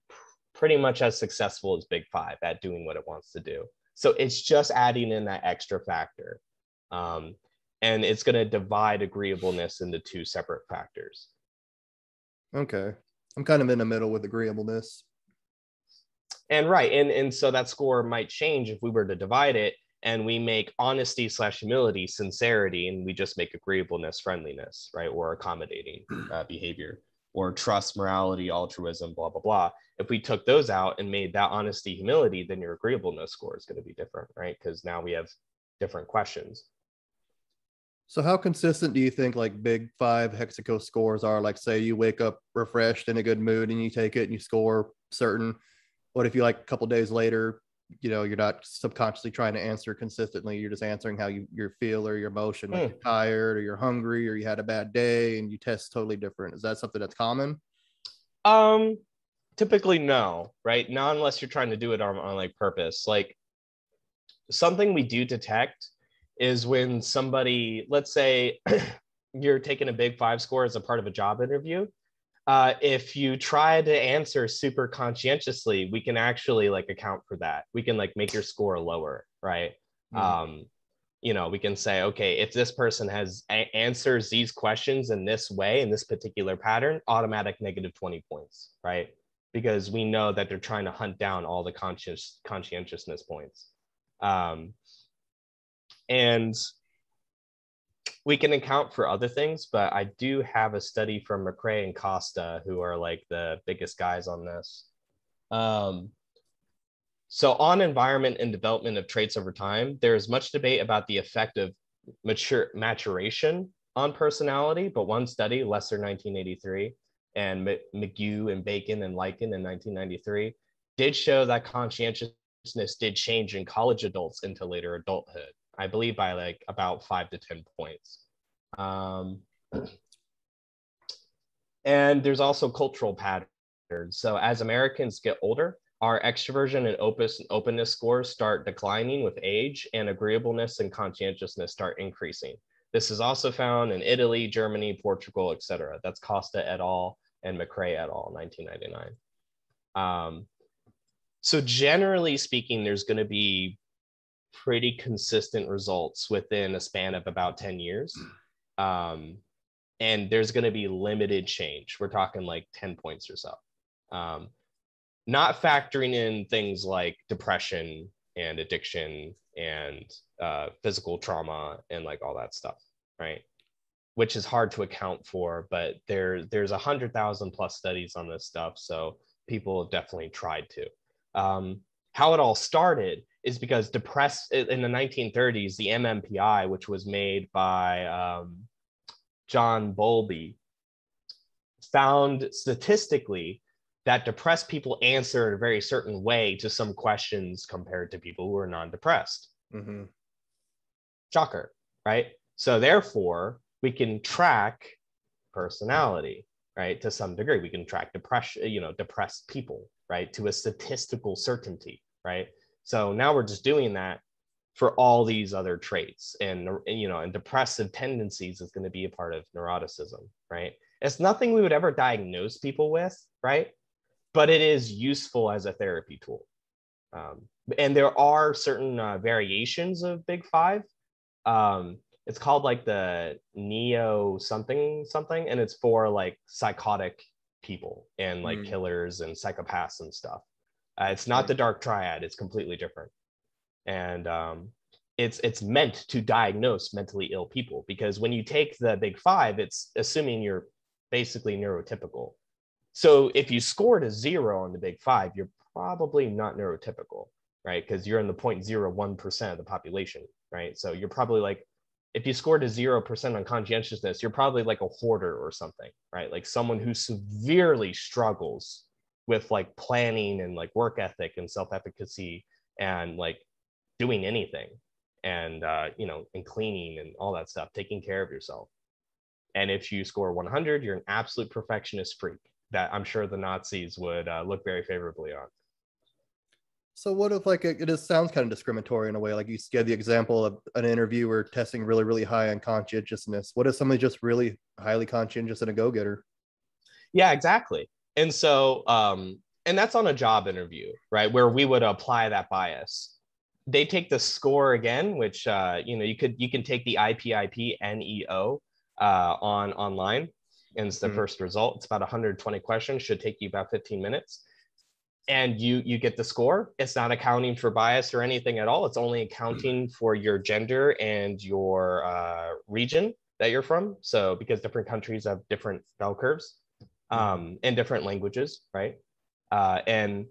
pretty much as successful as Big Five at doing what it wants to do. So it's just adding in that extra factor. Um, and it's going to divide agreeableness into two separate factors. Okay. I'm kind of in the middle with agreeableness. And right, and and so that score might change if we were to divide it, and we make honesty slash humility sincerity, and we just make agreeableness friendliness, right, or accommodating uh, behavior, or trust morality altruism, blah blah blah. If we took those out and made that honesty humility, then your agreeableness score is going to be different, right? Because now we have different questions. So how consistent do you think like big five hexaco scores are? Like say you wake up refreshed in a good mood and you take it and you score certain. What if you like a couple days later, you know, you're not subconsciously trying to answer consistently. You're just answering how you, you feel or your emotion, like Hmm. you're tired or you're hungry or you had a bad day and you test totally different. Is that something that's common? Um, typically no, right? Not unless you're trying to do it on, on like purpose. Like something we do detect is when somebody, let's say you're taking a big five score as a part of a job interview. Uh, if you try to answer super conscientiously, we can actually like account for that. We can like make your score lower, right? Hmm. Um, you know, we can say, okay, if this person has a- answers these questions in this way, in this particular pattern, automatic negative 20 points, right? Because we know that they're trying to hunt down all the conscious conscientiousness points. Um, and we can account for other things, but I do have a study from McCrae and Costa, who are like the biggest guys on this. Um, so, on environment and development of traits over time, there is much debate about the effect of mature maturation on personality. But one study, Lesser 1983, and M- McGue and Bacon and Lykken in 1993, did show that conscientiousness did change in college adults into later adulthood. I believe by like about five to 10 points. Um, and there's also cultural patterns. So as Americans get older, our extroversion and opus, openness scores start declining with age, and agreeableness and conscientiousness start increasing. This is also found in Italy, Germany, Portugal, etc. That's Costa et al. and McCrae et al. 1999. Um, so generally speaking, there's going to be pretty consistent results within a span of about 10 years. Um, and there's going to be limited change. We're talking like 10 points or so. Um, not factoring in things like depression and addiction and uh, physical trauma and like all that stuff, right? Which is hard to account for, but there there's a hundred thousand plus studies on this stuff, so people have definitely tried to. Um, how it all started is because depressed in the 1930s, the MMPI, which was made by um, John Bowlby, found statistically that depressed people answer in a very certain way to some questions compared to people who are non-depressed. hmm Shocker, right? So therefore, we can track personality, right? To some degree, we can track depression, you know, depressed people, right? To a statistical certainty, right? So now we're just doing that for all these other traits and you know and depressive tendencies is going to be a part of neuroticism right it's nothing we would ever diagnose people with right but it is useful as a therapy tool. Um, and there are certain uh, variations of Big Five. Um, it's called like the Neo something something, and it's for like psychotic people and like mm. killers and psychopaths and stuff. Uh, it's not the Dark Triad; it's completely different, and um, it's it's meant to diagnose mentally ill people because when you take the Big Five, it's assuming you're basically neurotypical. So if you scored a zero on the Big Five, you're probably not neurotypical, right? Because you're in the 0.01% of the population, right? So you're probably like, if you scored a 0% on conscientiousness, you're probably like a hoarder or something, right? Like someone who severely struggles with like planning and like work ethic and self-efficacy and like doing anything and uh, you know and cleaning and all that stuff taking care of yourself and if you score 100 you're an absolute perfectionist freak that i'm sure the nazis would uh, look very favorably on so what if like it, it just sounds kind of discriminatory in a way? Like you gave the example of an interviewer testing really, really high on conscientiousness. What if somebody just really highly conscientious and a go-getter? Yeah, exactly. And so um, and that's on a job interview, right? Where we would apply that bias. They take the score again, which uh, you know, you could you can take the IPIP NEO uh, on online. And it's the mm-hmm. first result. It's about 120 questions, should take you about 15 minutes and you you get the score it's not accounting for bias or anything at all it's only accounting for your gender and your uh, region that you're from so because different countries have different bell curves um, and different languages right? Uh, and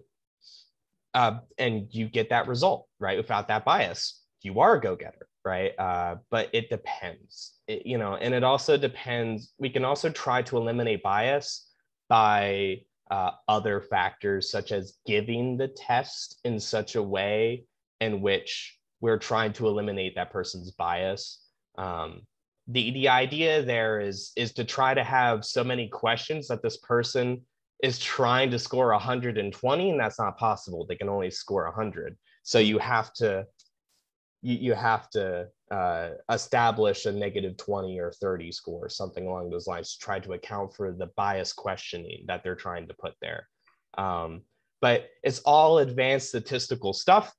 uh, and you get that result right? Without that bias you are a go-getter right? Uh, but it depends. It, you know and it also depends. We can also try to eliminate bias by uh, other factors, such as giving the test in such a way in which we're trying to eliminate that person's bias. Um, the, the idea there is, is to try to have so many questions that this person is trying to score 120, and that's not possible. They can only score 100. So you have to you, you have to uh, establish a negative 20 or 30 score, something along those lines, to try to account for the bias questioning that they're trying to put there. Um, but it's all advanced statistical stuff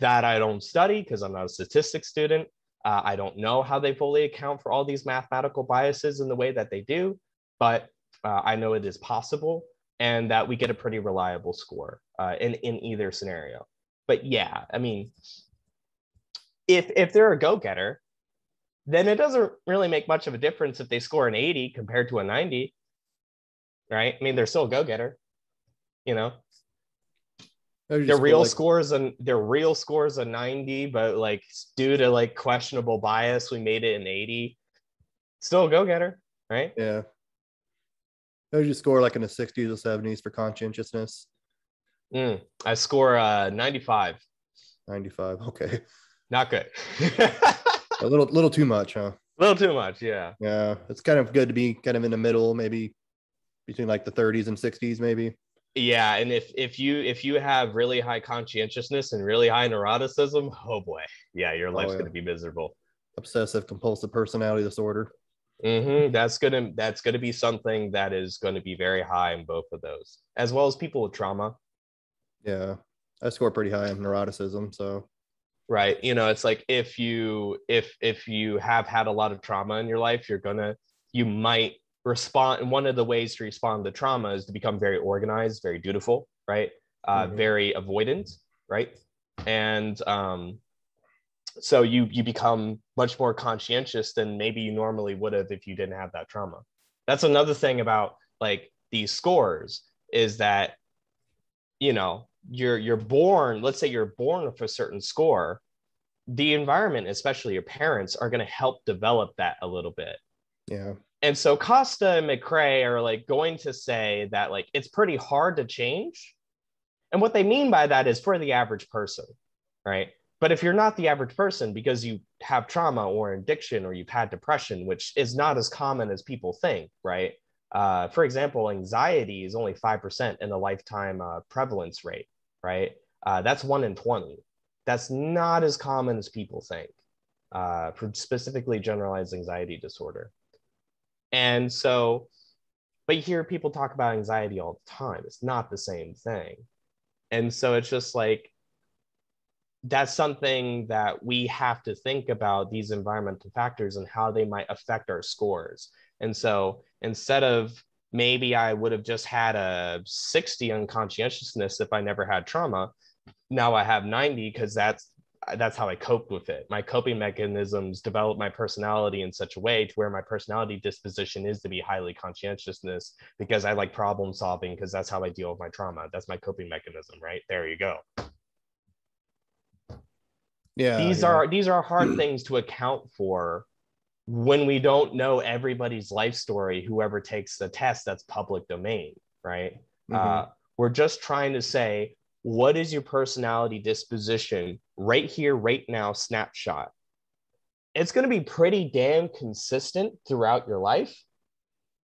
that I don't study because I'm not a statistics student. Uh, I don't know how they fully account for all these mathematical biases in the way that they do, but uh, I know it is possible and that we get a pretty reliable score uh, in, in either scenario. But yeah, I mean, if if they're a go-getter, then it doesn't really make much of a difference if they score an 80 compared to a 90. Right? I mean, they're still a go-getter, you know. Their real like... scores and their real scores a 90, but like due to like questionable bias, we made it an 80. Still a go-getter, right? Yeah. How would you score like in the 60s or 70s for conscientiousness? Mm, I score uh 95. 95. Okay. Not good. a little, little too much, huh? A little too much, yeah. Yeah, it's kind of good to be kind of in the middle, maybe between like the 30s and 60s, maybe. Yeah, and if if you if you have really high conscientiousness and really high neuroticism, oh boy, yeah, your life's oh, yeah. going to be miserable. Obsessive compulsive personality disorder. Mm-hmm. That's gonna that's gonna be something that is going to be very high in both of those, as well as people with trauma. Yeah, I score pretty high in neuroticism, so right you know it's like if you if if you have had a lot of trauma in your life you're gonna you might respond and one of the ways to respond to trauma is to become very organized very dutiful right? Uh, mm-hmm. very avoidant right? And um so you you become much more conscientious than maybe you normally would have if you didn't have that trauma. That's another thing about like these scores is that you know you're you're born let's say you're born with a certain score the environment especially your parents are going to help develop that a little bit. Yeah and so costa and mccrae are like going to say that like it's pretty hard to change and what they mean by that is for the average person right but if you're not the average person because you have trauma or addiction or you've had depression which is not as common as people think right uh, for example, anxiety is only 5% in the lifetime uh, prevalence rate right? Uh, that's one in 20. That's not as common as people think uh, for specifically generalized anxiety disorder. And so, but you hear people talk about anxiety all the time. It's not the same thing. And so it's just like that's something that we have to think about these environmental factors and how they might affect our scores. And so instead of maybe I would have just had a 60 unconscientiousness if I never had trauma, now I have 90 because that's that's how I coped with it. My coping mechanisms develop my personality in such a way to where my personality disposition is to be highly conscientiousness because I like problem solving because that's how I deal with my trauma. That's my coping mechanism, right? There you go. Yeah. These yeah. are these are hard things to account for when we don't know everybody's life story whoever takes the test that's public domain, right? Mhm. Uh, we're just trying to say what is your personality disposition right here, right now, snapshot? It's going to be pretty damn consistent throughout your life.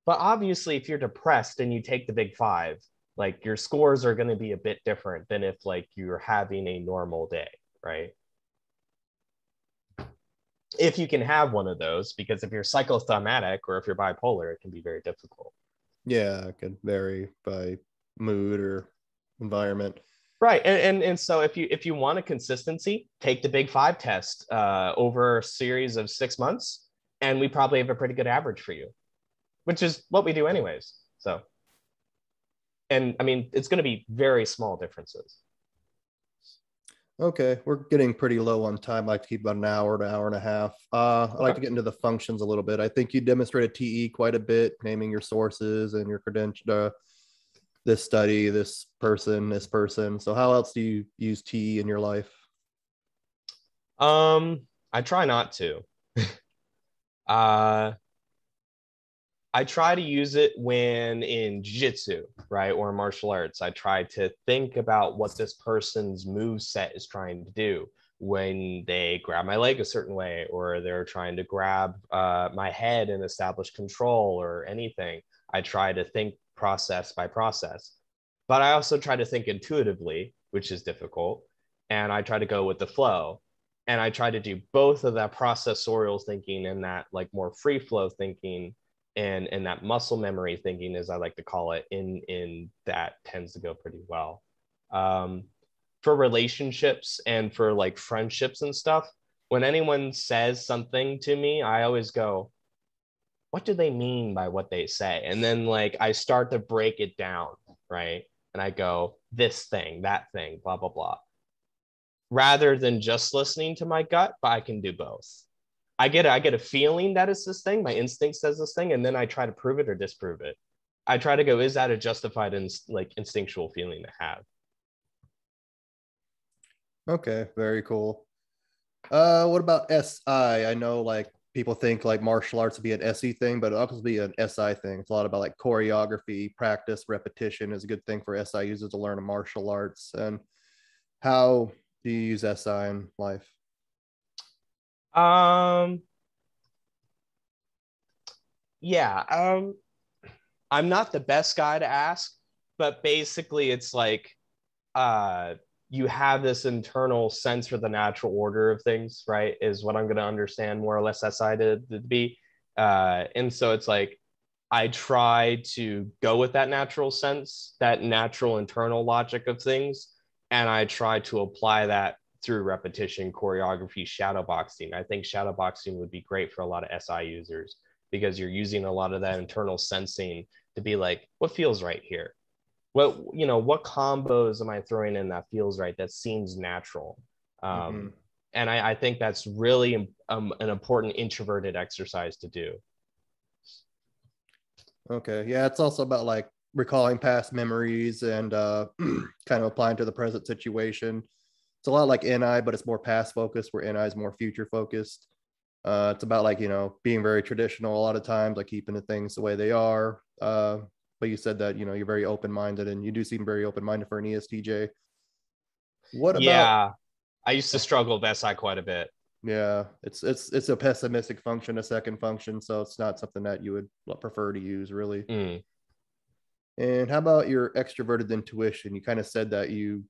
But obviously, if you're depressed and you take the big five, like your scores are going to be a bit different than if like you're having a normal day, right? If you can have one of those, because if you're psychothermatic or if you're bipolar, it can be very difficult. yeah, it could vary by mood or environment. Right, and, and and so if you if you want a consistency, take the Big Five test uh, over a series of six months, and we probably have a pretty good average for you, which is what we do anyways. So, and I mean, it's going to be very small differences. Okay, we're getting pretty low on time. I like to keep about an hour to hour and a half. Uh, I'd like to get into the functions a little bit. I think you demonstrated TE quite a bit, naming your sources and your credential. Uh, this study, this person, this person. So, how else do you use TE in your life? Um, I try not to. uh, I try to use it when in jiu-jitsu, right, or martial arts. I try to think about what this person's move set is trying to do when they grab my leg a certain way, or they're trying to grab uh, my head and establish control, or anything. I try to think process by process, but I also try to think intuitively, which is difficult, and I try to go with the flow. And I try to do both of that processorial thinking and that like more free flow thinking and and that muscle memory thinking as i like to call it in in that tends to go pretty well um, for relationships and for like friendships and stuff when anyone says something to me i always go what do they mean by what they say and then like i start to break it down right and i go this thing that thing blah blah blah rather than just listening to my gut but i can do both I get I get a feeling that it's this thing. My instinct says this thing, and then I try to prove it or disprove it. I try to go, is that a justified and like instinctual feeling to have? Okay, very cool. Uh, what about SI? I know like people think like martial arts would be an SE thing, but it'll also be an SI thing. It's a lot about like choreography, practice, repetition is a good thing for SI users to learn a martial arts. And how do you use SI in life? Um, yeah. Um, I'm not the best guy to ask, but basically, it's like, uh, you have this internal sense for the natural order of things, right? Is what I'm going to understand more or less SI to, to be. Uh, and so it's like, I try to go with that natural sense, that natural internal logic of things, and I try to apply that through repetition, choreography, shadowboxing. I think shadowboxing would be great for a lot of SI users because you're using a lot of that internal sensing to be like, what feels right here? What you know, what combos am I throwing in that feels right? That seems natural. Um, Mhm. And I, I think that's really um, an important introverted exercise to do. Okay. Yeah, it's also about like recalling past memories and uh, kind of applying to the present situation. It's a lot like NI, but it's more past focused, where NI is more future focused. Uh, it's about like you know being very traditional a lot of times, like keeping the things the way they are. Uh, but you said that you know you're very open minded, and you do seem very open minded for an ESTJ. What about yeah, I used to struggle with SI quite a bit. yeah? It's it's it's a pessimistic function, a second function, so it's not something that you would prefer to use really. Mm. And how about your extroverted intuition? You kind of said that you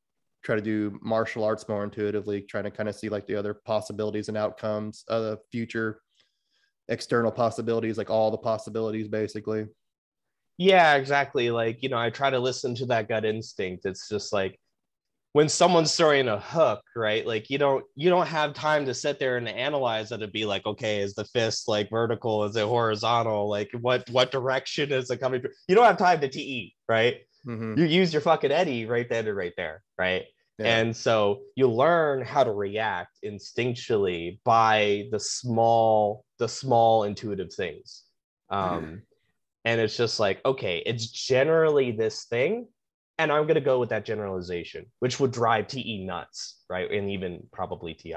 try to do martial arts more intuitively, trying to kind of see like the other possibilities and outcomes, of the future external possibilities, like all the possibilities basically. Yeah exactly. Like you know i try to listen to that gut instinct. It's just like when someone's throwing a hook right? Like you don't you don't have time to sit there and analyze it and be like okay is the fist like vertical? Is it horizontal? Like what what direction is it coming from? you don't have time to te right? Mm-hmm. you use your fucking NE right then and right there right? Yeah. and so you learn how to react instinctually by the small the small intuitive things. Um and it's just like okay it's generally this thing and i'm going to go with that generalization which would drive te nuts right? And even probably ti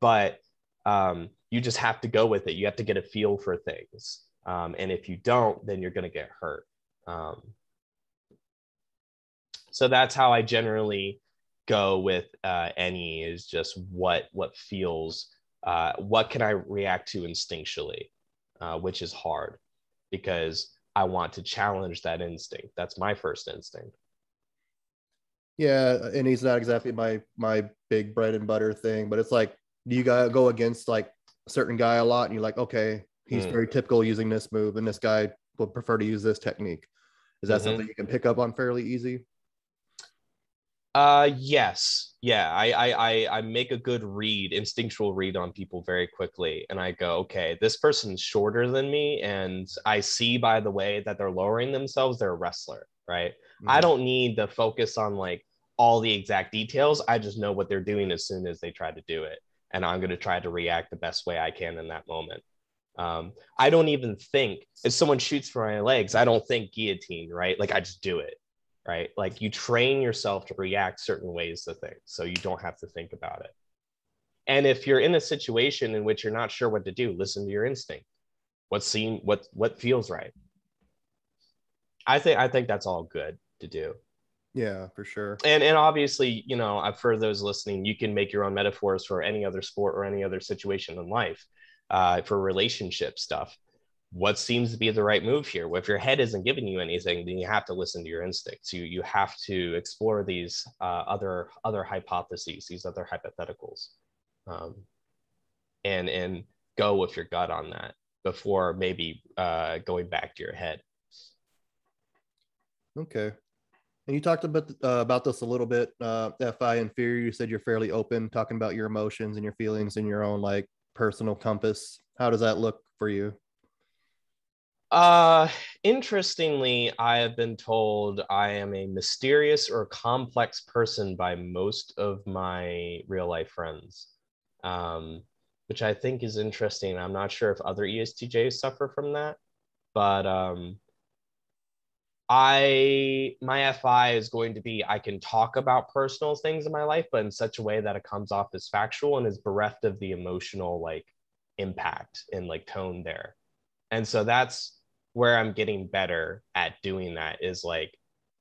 but um, you just have to go with it. You have to get a feel for things. Um, and if you don't then you're going to get hurt. Um, so that's how i generally go with uh, NE is just what what feels uh, what can i react to instinctually uh, which is hard because I want to challenge that instinct. That's my first instinct. Yeah, and he's not exactly my my big bread and butter thing, but it's like do you gotta go against like a certain guy a lot, and you're like, okay, he's mm. very typical using this move, and this guy would prefer to use this technique. Is that mm-hmm. something you can pick up on fairly easy? Uh, yes, yeah. I, I I I make a good read, instinctual read on people very quickly, and I go, okay, this person's shorter than me, and I see by the way that they're lowering themselves, they're a wrestler, right? Mm-hmm. I don't need to focus on like all the exact details. I just know what they're doing as soon as they try to do it, and I'm going to try to react the best way I can in that moment. Um, I don't even think if someone shoots for my legs, I don't think guillotine, right? Like I just do it right? Like you train yourself to react certain ways to things so you don't have to think about it. And if you're in a situation in which you're not sure what to do, listen to your instinct. What seem what what feels right. I think I think that's all good to do. Yeah, for sure. And and obviously, you know, for those listening, you can make your own metaphors for any other sport or any other situation in life, uh, for relationship stuff what seems to be the right move here. Well, if your head isn't giving you anything then you have to listen to your instincts. You you have to explore these uh, other other hypotheses these other hypotheticals um, and and go with your gut on that before maybe uh, going back to your head. Okay. And you talked about uh, about this a little bit uh, fi and fear. You said you're fairly open talking about your emotions and your feelings and your own like personal compass. How does that look for you uh, interestingly, I have been told I am a mysterious or complex person by most of my real life friends, um, which I think is interesting. I'm not sure if other ESTJs suffer from that, but um, I my FI is going to be I can talk about personal things in my life, but in such a way that it comes off as factual and is bereft of the emotional like impact and like tone there. And so that's where I'm getting better at doing that is like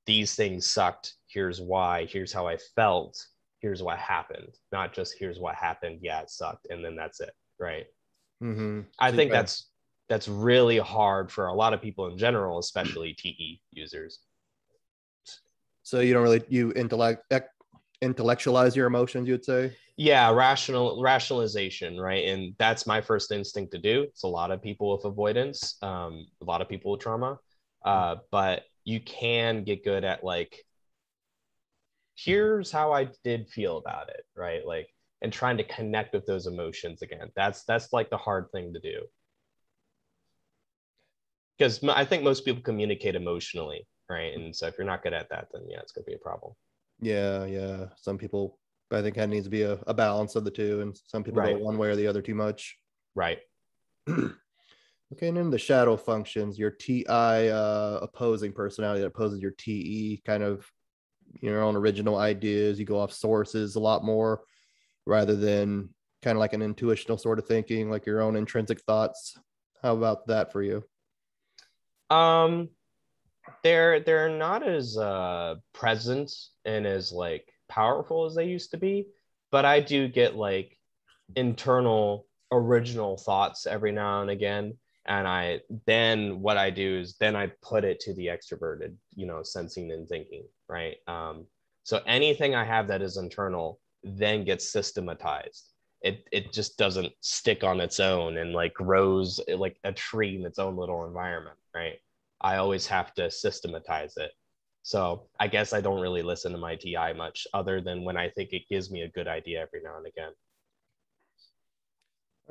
these things sucked. Here's why. Here's how I felt. Here's what happened. Not just here's what happened. Yeah, it sucked, and then that's it. Right. Mm-hmm. I so think that's that's really hard for a lot of people in general, especially TE users. So you don't really you intellect intellectualize your emotions. You'd say yeah rational rationalization right? And that's my first instinct to do. It's a lot of people with avoidance um, a lot of people with trauma. Uh, but you can get good at like here's how i did feel about it right? Like and trying to connect with those emotions again. That's that's like the hard thing to do. Because i think most people communicate emotionally right? And so if you're not good at that then yeah it's going to be a problem. Yeah yeah. Some people I think kind of needs to be a, a balance of the two, and some people right. go one way or the other too much. Right. okay, and then the shadow functions, your TI uh, opposing personality that opposes your TE, kind of your own original ideas. You go off sources a lot more rather than kind of like an intuitional sort of thinking, like your own intrinsic thoughts. How about that for you? Um, they're they're not as uh present and as like powerful as they used to be, but I do get like internal original thoughts every now and again. And I then what I do is then I put it to the extroverted, you know, sensing and thinking, right? Um, so anything I have that is internal then gets systematized. It it just doesn't stick on its own and like grows like a tree in its own little environment, right? I always have to systematize it. So I guess I don't really listen to my TI much other than when I think it gives me a good idea every now and again.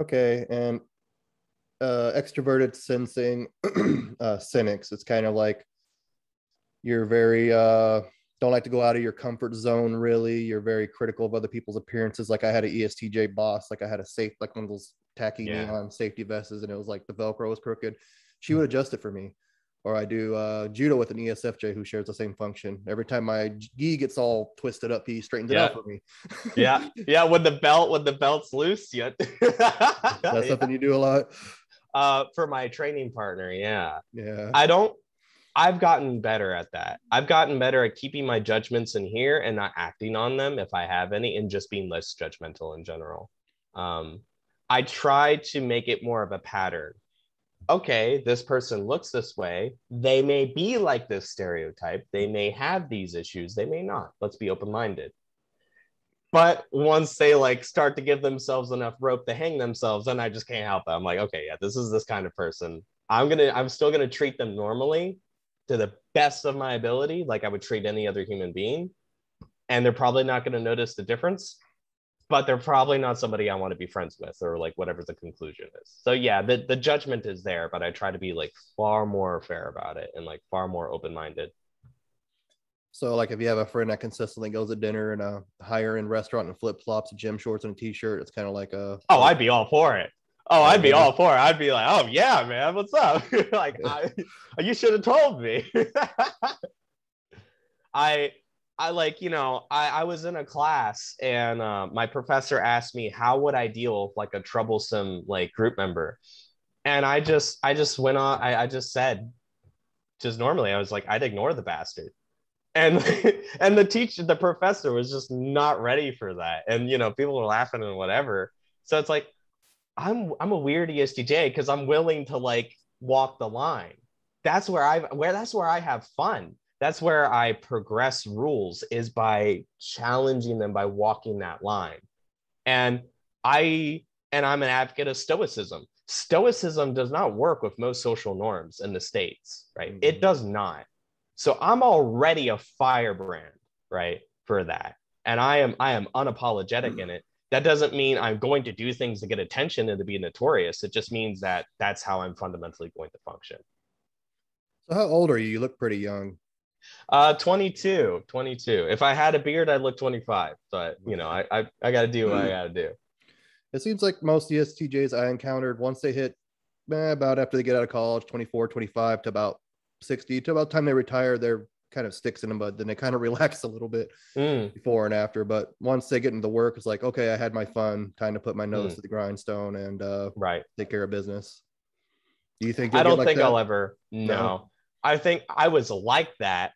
Okay. And uh, extroverted sensing uh, cynics. It's kind of like you're very uh, don't like to go out of your comfort zone. Really, you're very critical of other people's appearances. Like I had an ESTJ boss. Like I had a safe, like one of those tacky yeah. neon safety vests, and it was like the Velcro was crooked. She would adjust it for me or I do uh, judo with an ESFJ who shares the same function. Every time my gi gets all twisted up, he straightens it out for me. yeah, yeah. When the belt, when the belt's loose, yeah. That's yeah. something you do a lot. Uh, for my training partner, yeah, yeah. I don't. I've gotten better at that. I've gotten better at keeping my judgments in here and not acting on them if I have any, and just being less judgmental in general. Um, I try to make it more of a pattern okay, this person looks this way. They may be like this stereotype. They may have these issues. They may not. Let's be open minded. But once they like start to give themselves enough rope to hang themselves, then I just can't help it. I'm like, okay, yeah, this is this kind of person. I'm gonna, I'm still gonna treat them normally to the best of my ability, like I would treat any other human being. And they're probably not gonna notice the difference but they're probably not somebody I want to be friends with or like whatever the conclusion is. So yeah, the, the judgment is there, but I try to be like far more fair about it and like far more open-minded. So like if you have a friend that consistently goes to dinner uh, in a higher end restaurant and flip flops, gym shorts and a t-shirt, it's kind of like a Oh, I'd be all for it. Oh, I'd be all for it. I'd be like, oh yeah, man, what's up? like I, you should have told me. I I like, you know, I, I was in a class and uh, my professor asked me how would I deal with like a troublesome like group member, and I just I just went on. I, I just said, just normally I was like I'd ignore the bastard, and and the teacher the professor was just not ready for that, and you know people were laughing and whatever. So it's like I'm I'm a weird ESTJ because I'm willing to like walk the line. That's where I where that's where I have fun that's where I progress rules is by challenging them by walking that line. And I and I'm an advocate of stoicism. Stoicism does not work with most social norms in the states, right? Mm-hmm. It does not. So I'm already a firebrand, right, for that. And I am I am unapologetic mm-hmm. in it. That doesn't mean I'm going to do things to get attention and to be notorious. It just means that that's how I'm fundamentally going to function. So how old are you? You look pretty young. Uh, 22, 22. If I had a beard, I'd look 25. But you know, I I, I got to do what I got to do. It seems like most ESTJs I encountered once they hit eh, about after they get out of college, 24, 25 to about 60 to about the time they retire, they're kind of sticks in them, but then they kind of relax a little bit mm. before and after. But once they get into work, it's like, okay, I had my fun, time to put my nose mm. to the grindstone and uh, right take care of business. Do you think I don't like think that? I'll ever no. no. I think I was like that.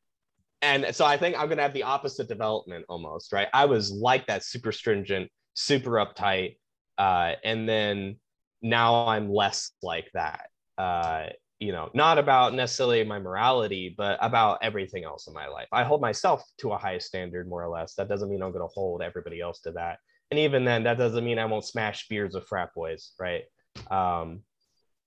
And so I think I'm going to have the opposite development almost, right? I was like that super stringent, super uptight. Uh, and then now I'm less like that. Uh, you know, not about necessarily my morality, but about everything else in my life. I hold myself to a high standard, more or less. That doesn't mean I'm going to hold everybody else to that. And even then, that doesn't mean I won't smash beers with frat boys, right? Um,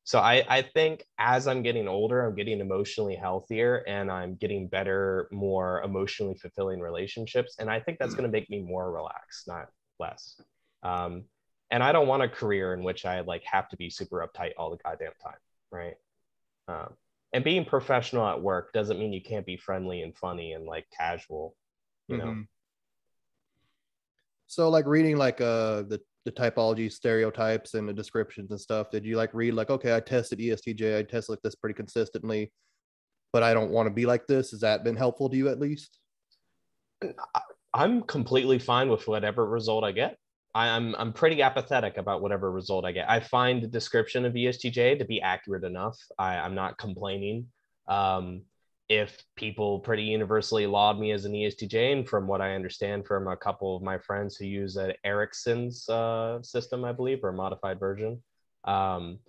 so I, I think as i'm getting older i'm getting emotionally healthier and i'm getting better more emotionally fulfilling relationships. And i think that's going to make me more relaxed not less. Um, and i don't want a career in which i like have to be super uptight all the goddamn time right? Um, and being professional at work doesn't mean you can't be friendly and funny and like casual you know? Mm-hmm. so like reading like uh the the typology stereotypes and the descriptions and stuff did you like read like okay i tested estj i tested like this pretty consistently but i don't want to be like this has that been helpful to you at least i'm completely fine with whatever result i get I'm I'm pretty apathetic about whatever result I get. I find the description of ESTJ to be accurate enough. I, I'm not complaining. Um, if people pretty universally laud me as an ESTJ, and from what I understand from a couple of my friends who use an Erikson's uh, system, I believe, or a modified version, um,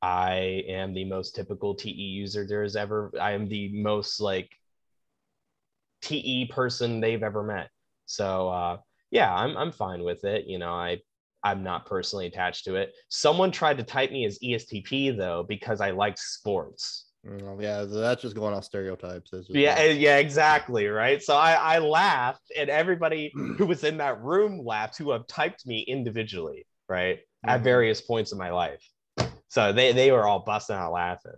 I am the most typical TE user there is ever. I am the most like TE person they've ever met. So uh, yeah, I'm I'm fine with it. You know, I I'm not personally attached to it. Someone tried to type me as ESTP though because I liked sports Mm, yeah, that's just going off stereotypes. Yeah, like... yeah, exactly. Right. So I, I laughed, and everybody who was in that room laughed who have typed me individually, right, mm-hmm. at various points in my life. So they they were all busting out laughing.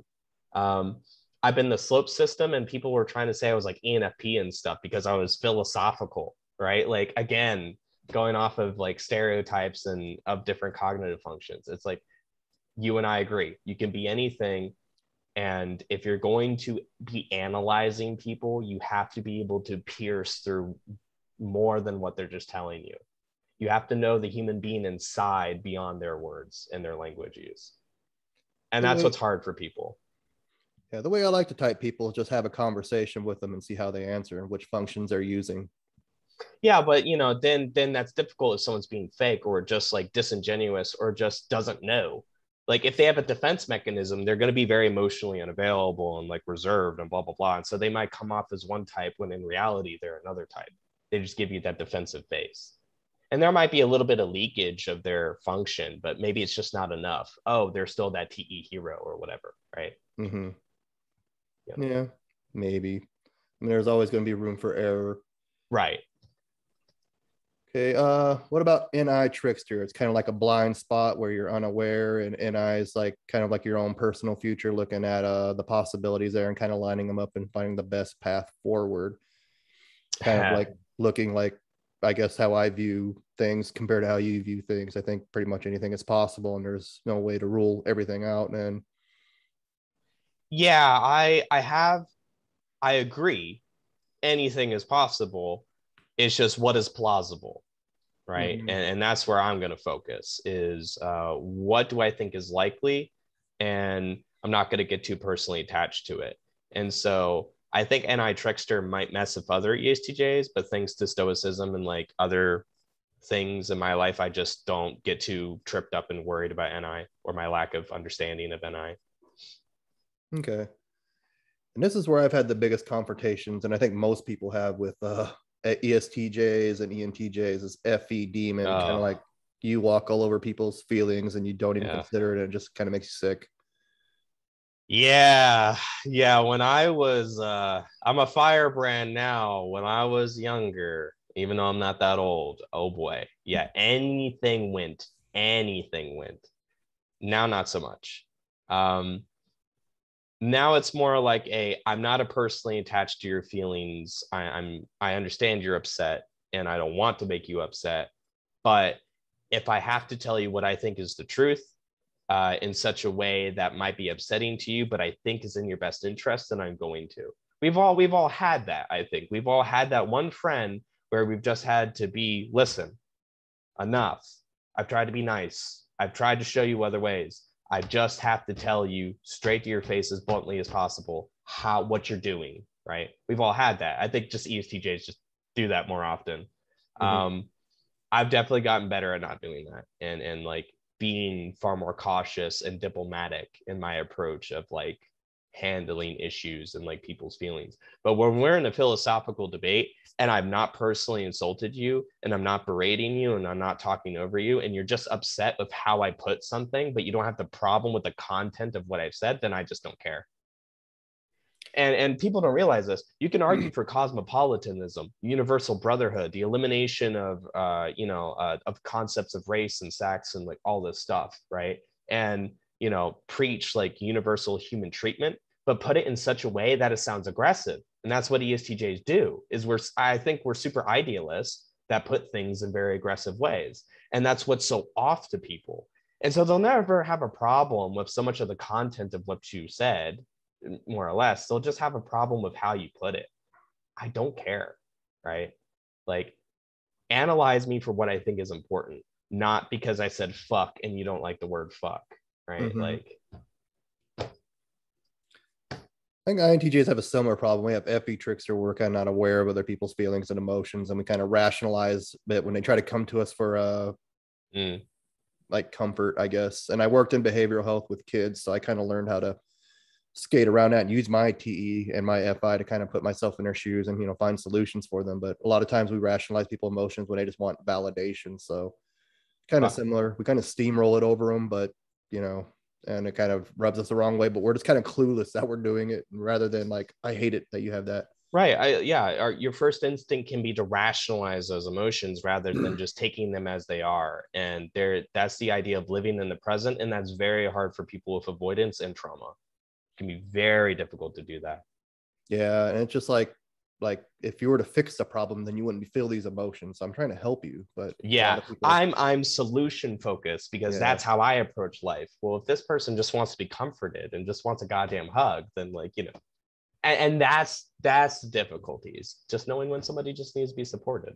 Um, I've been the slope system, and people were trying to say I was like ENFP and stuff because I was philosophical, right? Like again, going off of like stereotypes and of different cognitive functions. It's like you and I agree. You can be anything. And if you're going to be analyzing people, you have to be able to pierce through more than what they're just telling you. You have to know the human being inside beyond their words and their language use. And that's what's hard for people. Yeah, the way I like to type people is just have a conversation with them and see how they answer and which functions they're using. Yeah, but you know, then then that's difficult if someone's being fake or just like disingenuous or just doesn't know. Like if they have a defense mechanism, they're going to be very emotionally unavailable and like reserved and blah blah blah. And so they might come off as one type when in reality they're another type. They just give you that defensive face. And there might be a little bit of leakage of their function, but maybe it's just not enough. Oh, they're still that TE hero or whatever, right? Mm-hmm. Yeah. yeah, maybe. I mean, there's always going to be room for error. Right. Okay. Uh, what about NI Trickster? It's kind of like a blind spot where you're unaware, and NI is like kind of like your own personal future, looking at uh the possibilities there and kind of lining them up and finding the best path forward. Kind of like looking like, I guess, how I view things compared to how you view things. I think pretty much anything is possible, and there's no way to rule everything out. And yeah, I I have I agree. Anything is possible. It's just what is plausible, right? Mm-hmm. And and that's where I'm going to focus is uh, what do I think is likely, and I'm not going to get too personally attached to it. And so I think NI Trickster might mess with other ESTJs, but thanks to Stoicism and like other things in my life, I just don't get too tripped up and worried about NI or my lack of understanding of NI. Okay. And this is where I've had the biggest confrontations, and I think most people have with uh, ESTJs and ENTJs is FE demon, oh. kind of like you walk all over people's feelings and you don't even yeah. consider it, and it just kind of makes you sick. Yeah, yeah. When I was, uh, I'm a firebrand now. When I was younger, even though I'm not that old, oh boy, yeah, anything went, anything went. Now, not so much. Um, now it's more like a i'm not a personally attached to your feelings. I, i'm i understand you're upset and i don't want to make you upset but if i have to tell you what i think is the truth uh, in such a way that might be upsetting to you but i think is in your best interest then i'm going to. We've all we've all had that i think. We've all had that one friend where we've just had to be listen enough. I've tried to be nice. I've tried to show you other ways I just have to tell you straight to your face as bluntly as possible how what you're doing, right? We've all had that. I think just ESTJs just do that more often. Mm-hmm. Um, I've definitely gotten better at not doing that and and like being far more cautious and diplomatic in my approach of like handling issues and like people's feelings. But when we're in a philosophical debate and I've not personally insulted you and I'm not berating you and I'm not talking over you and you're just upset with how I put something, but you don't have the problem with the content of what I've said, then I just don't care. And, and people don't realize this. You can argue for cosmopolitanism, universal brotherhood, the elimination of uh, you know uh, of concepts of race and sex and like all this stuff, right? And you know, preach like universal human treatment, but put it in such a way that it sounds aggressive. And that's what ESTJs do is we're, I think we're super idealists that put things in very aggressive ways. And that's what's so off to people. And so they'll never have a problem with so much of the content of what you said, more or less. They'll just have a problem with how you put it. I don't care, right? Like, analyze me for what I think is important, not because I said fuck and you don't like the word fuck right? Mm-hmm. Like, I think INTJs have a similar problem. We have FE trickster. We're kind of not aware of other people's feelings and emotions, and we kind of rationalize it when they try to come to us for uh, mm. like comfort, I guess. And I worked in behavioral health with kids, so I kind of learned how to skate around that and use my TE and my FI to kind of put myself in their shoes and you know find solutions for them. But a lot of times we rationalize people emotions when they just want validation. So kind of similar. We kind of steamroll it over them, but you know, and it kind of rubs us the wrong way, but we're just kind of clueless that we're doing it rather than like, I hate it that you have that. Right. I, yeah. Our, your first instinct can be to rationalize those emotions rather than just taking them as they are. And there, that's the idea of living in the present. And that's very hard for people with avoidance and trauma. It can be very difficult to do that. Yeah. And it's just like, like if you were to fix the problem, then you wouldn't feel these emotions. So I'm trying to help you, but yeah, people... I'm I'm solution focused because yeah. that's how I approach life. Well, if this person just wants to be comforted and just wants a goddamn hug, then like you know, and, and that's that's the difficulties. Just knowing when somebody just needs to be supported.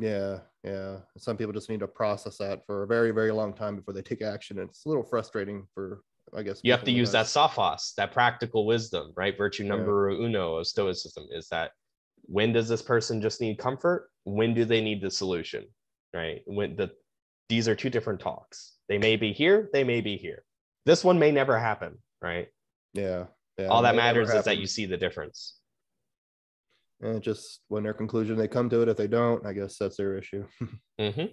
Yeah, yeah. Some people just need to process that for a very, very long time before they take action. It's a little frustrating for, I guess. You have to use that sophos, that practical wisdom, right? Virtue number yeah. uno of Stoicism is that when does this person just need comfort? When do they need the solution, right? When the these are two different talks. They may be here, they may be here. This one may never happen, right? Yeah. Yeah, all that matters is that you see the difference and just when their conclusion they come to it if they don't i guess that's their issue mm-hmm.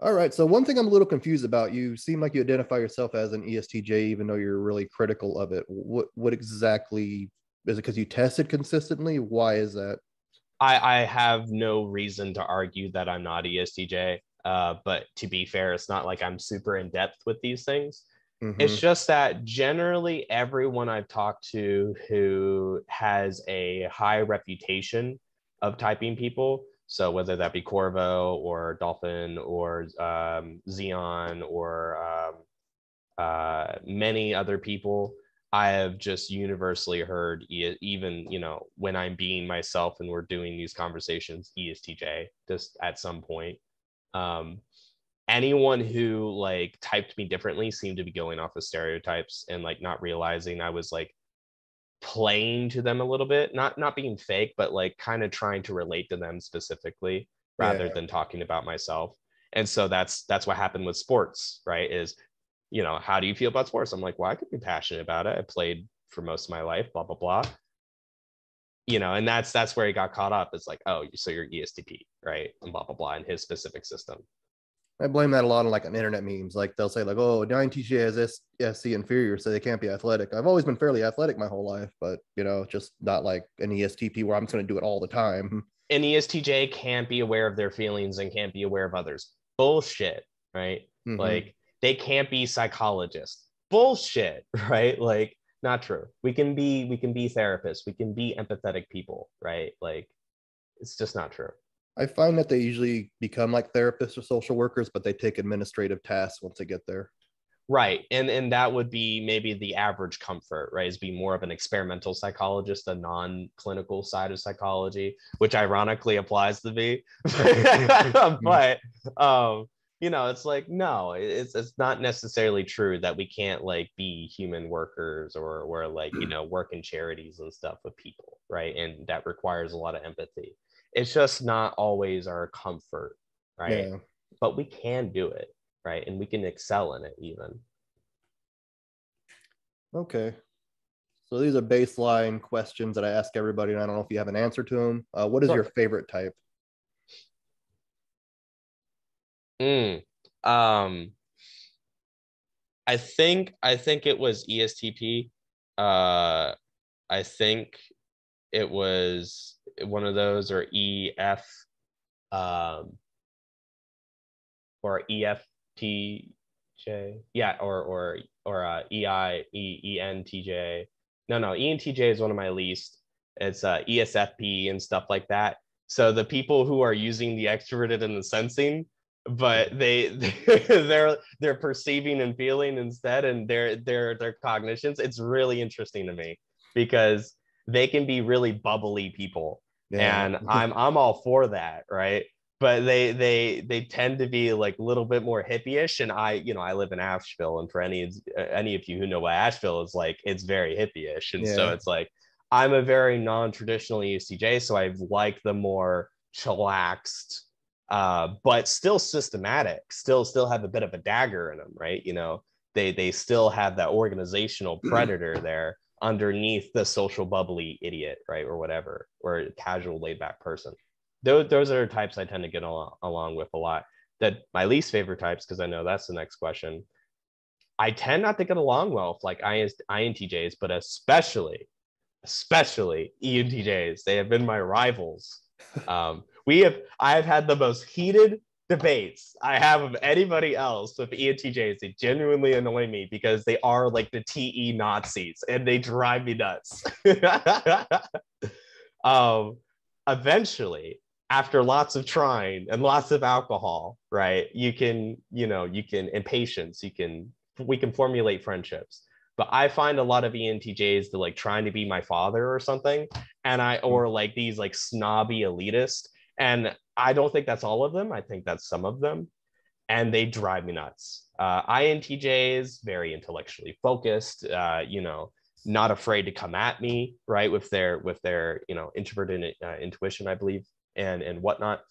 all right so one thing i'm a little confused about you seem like you identify yourself as an estj even though you're really critical of it what what exactly is it because you tested consistently? Why is that? I i have no reason to argue that i'm not estj uh, but to be fair it's not like i'm super in depth with these things. Mm-hmm. It's just that generally everyone I've talked to who has a high reputation of typing people, so whether that be Corvo or Dolphin or um, Xeon or um, uh, many other people, I have just universally heard, even you know, when I'm being myself and we're doing these conversations, ESTJ, just at some point. Um, anyone who like typed me differently seemed to be going off of stereotypes and like not realizing I was like playing to them a little bit, not not being fake, but like kind of trying to relate to them specifically rather yeah. than talking about myself. And so that's that's what happened with sports, right? Is you know, how do you feel about sports? I'm like, well, I could be passionate about it. I played for most of my life, blah blah blah. You know, and that's that's where he got caught up. It's like, oh, so you're ESTP, right? And blah blah blah in his specific system. I blame that a lot on like on internet memes. Like they'll say like, "Oh, nine TJ has SE inferior, so they can't be athletic." I've always been fairly athletic my whole life, but you know, just not like an ESTP where I'm just going to do it all the time. An ESTJ can't be aware of their feelings and can't be aware of others. Bullshit, right? Mm-hmm. Like they can't be psychologists. Bullshit, right? Like not true. We can be we can be therapists. We can be empathetic people, right? Like it's just not true. I find that they usually become like therapists or social workers, but they take administrative tasks once they get there. Right. And and that would be maybe the average comfort, right? Is be more of an experimental psychologist, a non-clinical side of psychology, which ironically applies to me. but um, you know, it's like, no, it's it's not necessarily true that we can't like be human workers or or like, you know, work in charities and stuff with people, right? And that requires a lot of empathy it's just not always our comfort, right? Yeah. But we can do it, right? And we can excel in it even. Okay. So these are baseline questions that I ask everybody, and I don't know if you have an answer to them. Uh, what is sure. your favorite type? Mm, um, I think I think it was ESTP. Uh, I think it was one of those or EF um, or EFTJ. Yeah, or or or uh, EI E ENTJ. No, no, ENTJ is one of my least. It's uh, ESFP and stuff like that. So the people who are using the extroverted and the sensing, but they they're they're perceiving and feeling instead, and their their their cognitions. It's really interesting to me because they can be really bubbly people yeah. and i'm i'm all for that right but they they they tend to be like a little bit more hippie-ish and i you know i live in asheville and for any any of you who know what asheville is like it's very hippie-ish and yeah. so it's like i'm a very non-traditional estj so i like the more chillaxed uh, but still systematic still still have a bit of a dagger in them right you know they they still have that organizational predator there underneath the social bubbly idiot, right, or whatever, or casual laid back person. Those those are types I tend to get along, along with a lot. That my least favorite types, because I know that's the next question. I tend not to get along well with like INTJs, but especially, especially ENTJs. They have been my rivals. Um, we have, I have had the most heated debates I have of anybody else with ENTJs. They genuinely annoy me because they are like the TE Nazis and they drive me nuts. um, eventually, after lots of trying and lots of alcohol, right? You can, you know, you can, impatience. you can, we can formulate friendships. But I find a lot of ENTJs to like trying to be my father or something. And I, or like these like snobby elitist. And I don't think that's all of them. I think that's some of them. And they drive me nuts. Uh, INTJs, very intellectually focused, uh, you know, not afraid to come at me, right? With their, with their, you know, introverted uh, intuition, I believe and and whatnot.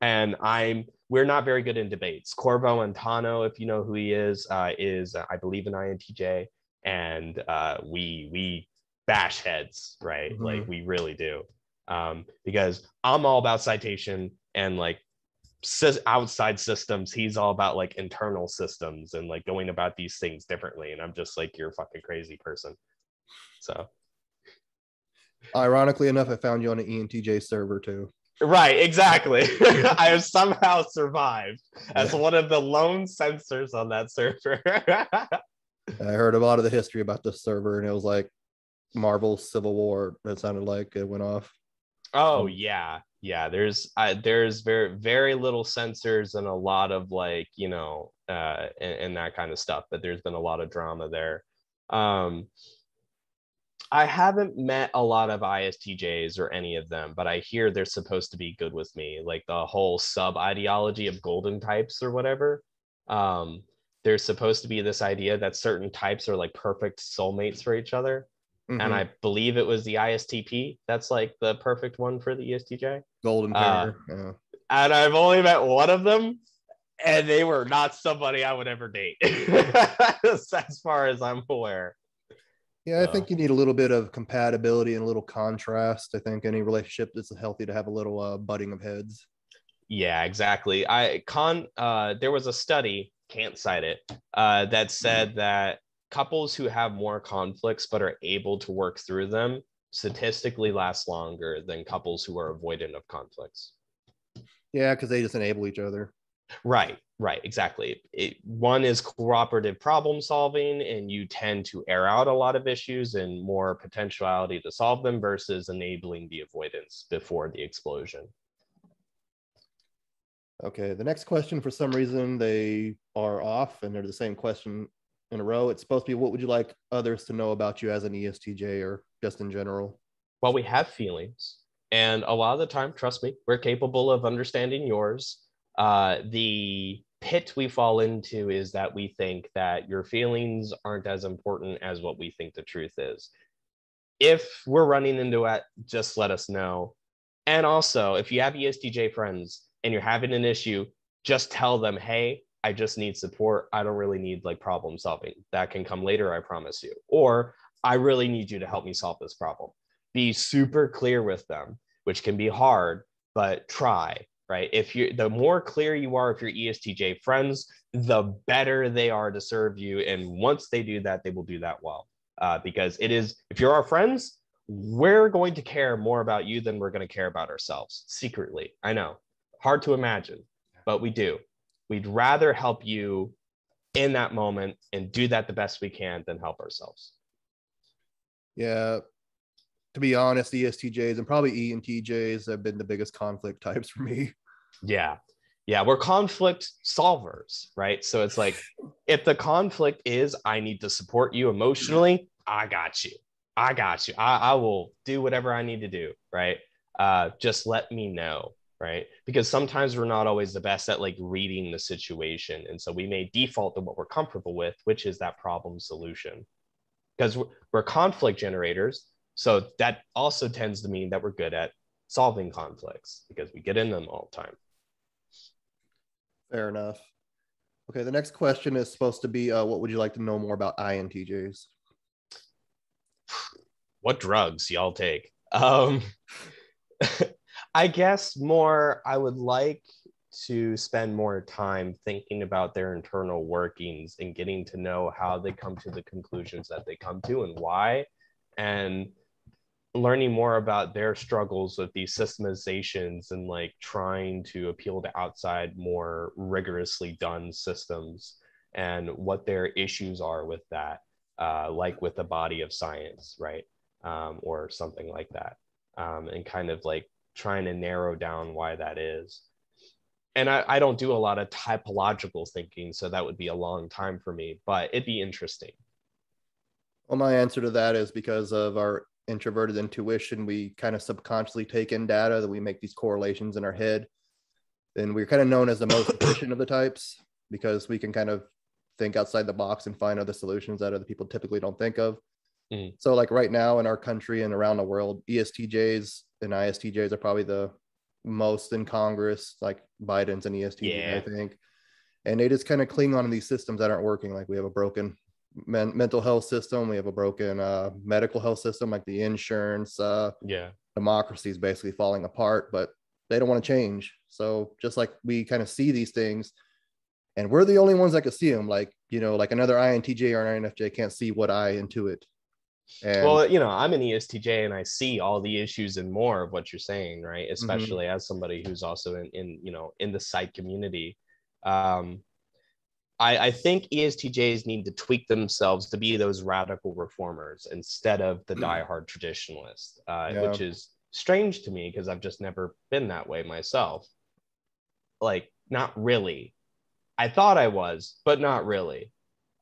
And I'm we're not very good in debates. Corvo Antano, if you know who he is, uh, is uh, I believe an INTJ, and uh, we we bash heads, right? Mm-hmm. Like we really do, um, because I'm all about citation and like outside systems he's all about like internal systems and like going about these things differently and i'm just like you're a fucking crazy person so ironically enough i found you on an entj server too Right, exactly. I have somehow survived as one of the lone sensors on that server. I heard a lot of the history about this server, and it was like Marvel Civil War. That sounded like it went off. Oh yeah, yeah. There's there's very very little sensors and a lot of like you know uh and, and that kind of stuff. But there's been a lot of drama there. Um, I haven't met a lot of ISTJs or any of them, but I hear they're supposed to be good with me. Like the whole sub ideology of golden types or whatever. Um, there's supposed to be this idea that certain types are like perfect soulmates for each other. Mm-hmm. And I believe it was the ISTP that's like the perfect one for the ESTJ. Golden pair. Uh, yeah. And I've only met one of them, and they were not somebody I would ever date, as far as I'm aware. Yeah, I think you need a little bit of compatibility and a little contrast. I think any relationship that's healthy to have a little uh, butting of heads. Yeah, exactly. I con uh, there was a study, can't cite it, uh, that said mm-hmm. that couples who have more conflicts but are able to work through them statistically last longer than couples who are avoidant of conflicts. Yeah, because they just enable each other. Right, right, exactly. It, one is cooperative problem solving, and you tend to air out a lot of issues and more potentiality to solve them versus enabling the avoidance before the explosion. Okay, the next question, for some reason, they are off and they're the same question in a row. It's supposed to be what would you like others to know about you as an ESTJ or just in general? Well, we have feelings. And a lot of the time, trust me, we're capable of understanding yours uh, the pit we fall into is that we think that your feelings aren't as important as what we think the truth is. If we're running into it, just let us know. And also, if you have ESTJ friends and you're having an issue, just tell them, hey, I just need support. I don't really need like problem solving. That can come later, I promise you. Or I really need you to help me solve this problem. Be super clear with them, which can be hard, but try right? If you the more clear you are if you're ESTJ friends, the better they are to serve you. And once they do that, they will do that well. Uh, because it is, if you're our friends, we're going to care more about you than we're going to care about ourselves secretly. I know, hard to imagine, but we do. We'd rather help you in that moment and do that the best we can than help ourselves. Yeah. To be honest, ESTJs and probably ENTJs have been the biggest conflict types for me. Yeah. Yeah, we're conflict solvers, right? So it's like if the conflict is I need to support you emotionally, I got you. I got you. I, I will do whatever I need to do, right? Uh, just let me know, right? Because sometimes we're not always the best at like reading the situation. And so we may default to what we're comfortable with, which is that problem solution. Because we're, conflict generators. So that also tends to mean that we're good at solving conflicts because we get in them all the time. Fair enough. Okay, the next question is supposed to be uh, what would you like to know more about INTJs? What drugs y'all take? Um, I guess more, I would like to spend more time thinking about their internal workings and getting to know how they come to the conclusions that they come to and why and learning more about their struggles with these systemizations and like trying to appeal to outside more rigorously done systems and what their issues are with that uh, like with the body of science right um, or something like that um, and kind of like trying to narrow down why that is and I, I don't do a lot of typological thinking so that would be a long time for me but it'd be interesting well my answer to that is because of our introverted intuition, we kind of subconsciously take in data that we make these correlations in our head. And we're kind of known as the most efficient of the types because we can kind of think outside the box and find other solutions that other people typically don't think of. Mm. So, like right now in our country and around the world, ESTJs and ISTJs are probably the most in Congress, like Biden's and ESTJ, yeah. I think. And they just kind of cling on to these systems that aren't working. Like we have a broken men- mental health system. We have a broken uh, medical health system, like the insurance. Uh, yeah, democracy is basically falling apart, but they don't want to change. So just like we kind of see these things, and we're the only ones that can see them. Like you know, like another INTJ or an INFJ can't see what I intuit. And, well, you know, I'm an ESTJ and I see all the issues and more of what you're saying, right? Mm-hmm. Especially mm-hmm. as somebody who's also in, in, you know, in the site community. Um, I, I think ESTJs need to tweak themselves to be those radical reformers instead of the diehard traditionalist, uh, yeah. which is strange to me because I've just never been that way myself. Like, not really. I thought I was, but not really.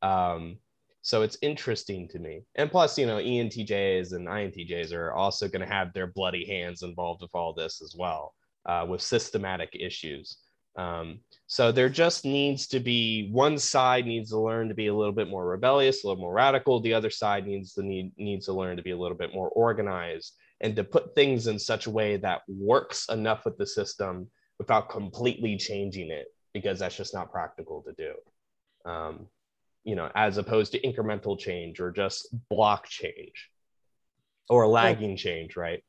Um, so it's interesting to me. And plus, you know, ENTJs and INTJs are also going to have their bloody hands involved with all this as well, uh, with systematic issues. Um, so there just needs to be one side needs to learn to be a little bit more rebellious, a little more radical. The other side needs to need needs to learn to be a little bit more organized and to put things in such a way that works enough with the system without completely changing it, because that's just not practical to do. Um, you know, as opposed to incremental change or just block change or lagging change, right?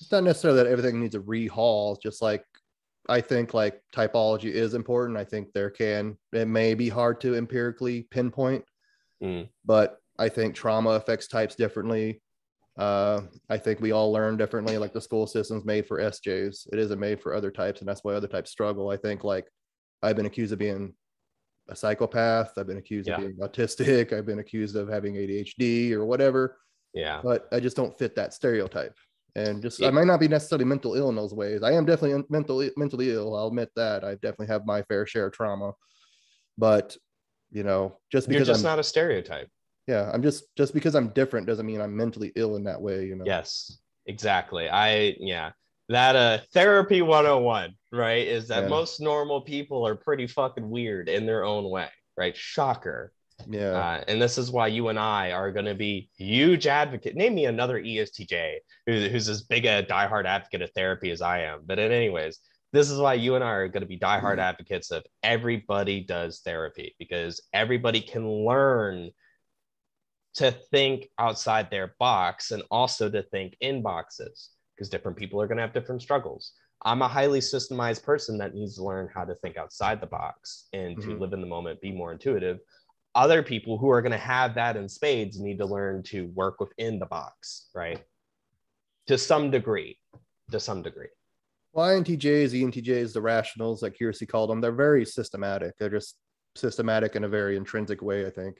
It's not necessarily that everything needs a rehaul, just like I think like typology is important. I think there can it may be hard to empirically pinpoint, mm. but I think trauma affects types differently. Uh, I think we all learn differently. Like the school system's made for SJs, it isn't made for other types, and that's why other types struggle. I think like I've been accused of being a psychopath. I've been accused yeah. of being autistic. I've been accused of having ADHD or whatever. Yeah. But I just don't fit that stereotype and just yeah. I might not be necessarily mental ill in those ways. I am definitely mentally mentally ill. I'll admit that. I definitely have my fair share of trauma, but you know, just because you're just I'm, not a stereotype. Yeah, I'm just just because I'm different doesn't mean I'm mentally ill in that way. You know. Yes, exactly. I yeah. That uh therapy 101, right? Is that yeah. most normal people are pretty fucking weird in their own way, right? Shocker. Yeah. Uh, and this is why you and I are going to be huge advocate. Name me another ESTJ who, who's as big a diehard advocate of therapy as I am. But in anyways, this is why you and I are going to be diehard mm-hmm. advocates of everybody does therapy because everybody can learn to think outside their box and also to think in boxes because different people are going to have different struggles. I'm a highly systemized person that needs to learn how to think outside the box and to mm-hmm. live in the moment, be more intuitive other people who are going to have that in spades need to learn to work within the box, right? To some degree, to some degree. Well, INTJs, ENTJs, the rationals, like Keirsey called them, they're very systematic. They're just systematic in a very intrinsic way, I think.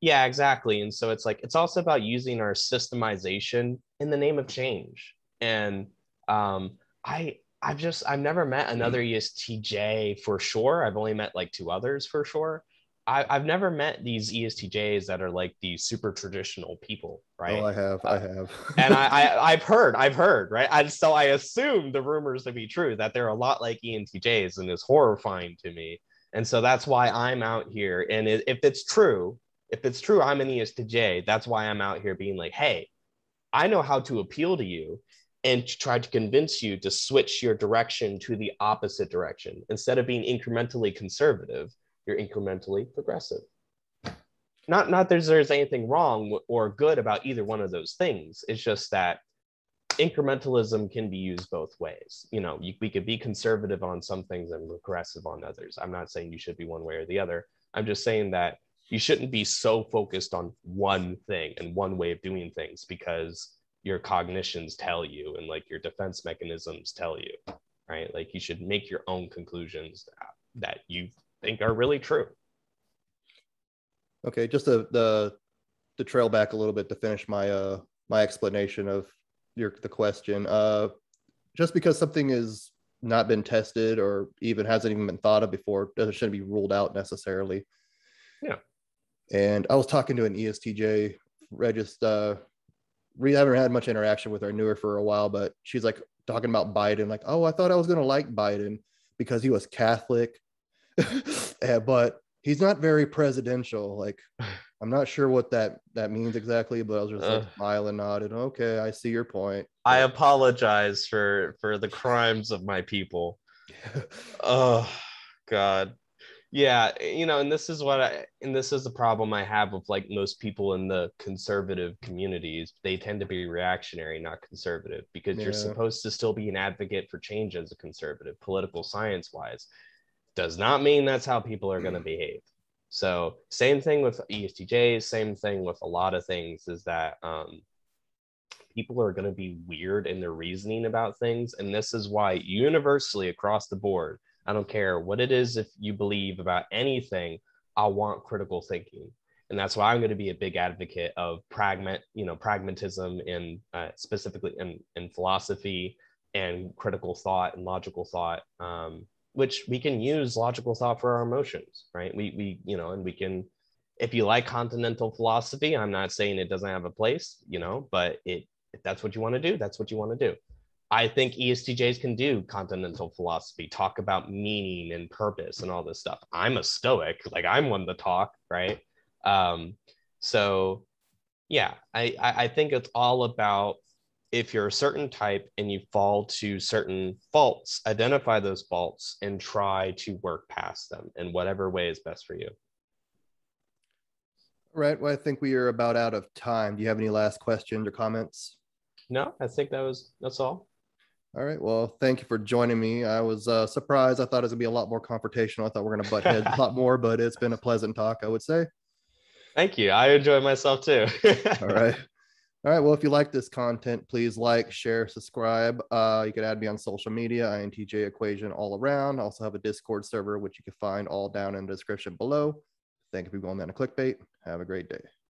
Yeah, exactly. And so it's like, it's also about using our systemization in the name of change. And um, I, I've just, I've never met another ESTJ for sure. I've only met like two others for sure. I, have never met these ESTJs that are like these super traditional people, right? Oh, I have, uh, I have, and I, I, have heard, I've heard, right? And so I assume the rumors to be true that they're a lot like ENTJs, and it's horrifying to me. And so that's why I'm out here. And if it's true, if it's true, I'm an ESTJ. That's why I'm out here being like, hey, I know how to appeal to you and try to convince you to switch your direction to the opposite direction instead of being incrementally conservative you're incrementally progressive. Not not that there's anything wrong or good about either one of those things. It's just that incrementalism can be used both ways. You know, you, we could be conservative on some things and regressive on others. I'm not saying you should be one way or the other. I'm just saying that you shouldn't be so focused on one thing and one way of doing things because your cognitions tell you and like your defense mechanisms tell you, right? Like you should make your own conclusions that you think are really true. Okay, just the the to trail back a little bit to finish my uh my explanation of your the question. Uh, just because something is not been tested or even hasn't even been thought of before doesn't shouldn't be ruled out necessarily. Yeah. And I was talking to an ESTJ regist. Uh, we haven't had much interaction with our her for a while, but she's like talking about Biden, like, oh, I thought I was gonna like Biden because he was Catholic, but he's not very presidential. Like, I'm not sure what that that means exactly, but I was just like uh, smiling, nodding. Okay, I see your point. I apologize for for the crimes of my people. oh God. Yeah, you know, and this is what I and this is the problem I have with like most people in the conservative communities. They tend to be reactionary, not conservative, because yeah. you're supposed to still be an advocate for change as a conservative, political science wise. Does not mean that's how people are going to behave. So same thing with ESTJs, same thing with a lot of things is that um, people are going to be weird in their reasoning about things. And this is why universally across the board, I don't care what it is, if you believe about anything, I want critical thinking. And that's why I'm going to be a big advocate of pragmat, you know, pragmatism and uh, specifically in, in philosophy and critical thought and logical thought. Um, which we can use logical thought for our emotions, right? We, we, you know, and we can, if you like continental philosophy, I'm not saying it doesn't have a place, you know, but it, if that's what you want to do, that's what you want to do. I think ESTJs can do continental philosophy, talk about meaning and purpose and all this stuff. I'm a stoic, like I'm one to talk, right? Um, so yeah, I, I think it's all about if you're a certain type and you fall to certain faults, identify those faults and try to work past them in whatever way is best for you. Right. Well, I think we are about out of time. Do you have any last questions or comments? No, I think that was that's all. All right. Well, thank you for joining me. I was uh, surprised. I thought it was gonna be a lot more confrontational. I thought we are gonna butt heads a lot more, but it's been a pleasant talk, I would say. Thank you. I enjoyed myself too. all right. All right. Well, if you like this content, please like, share, subscribe. Uh, you can add me on social media, INTJ Equation all around. I also have a Discord server, which you can find all down in the description below. Thank you for going down to clickbait. Have a great day.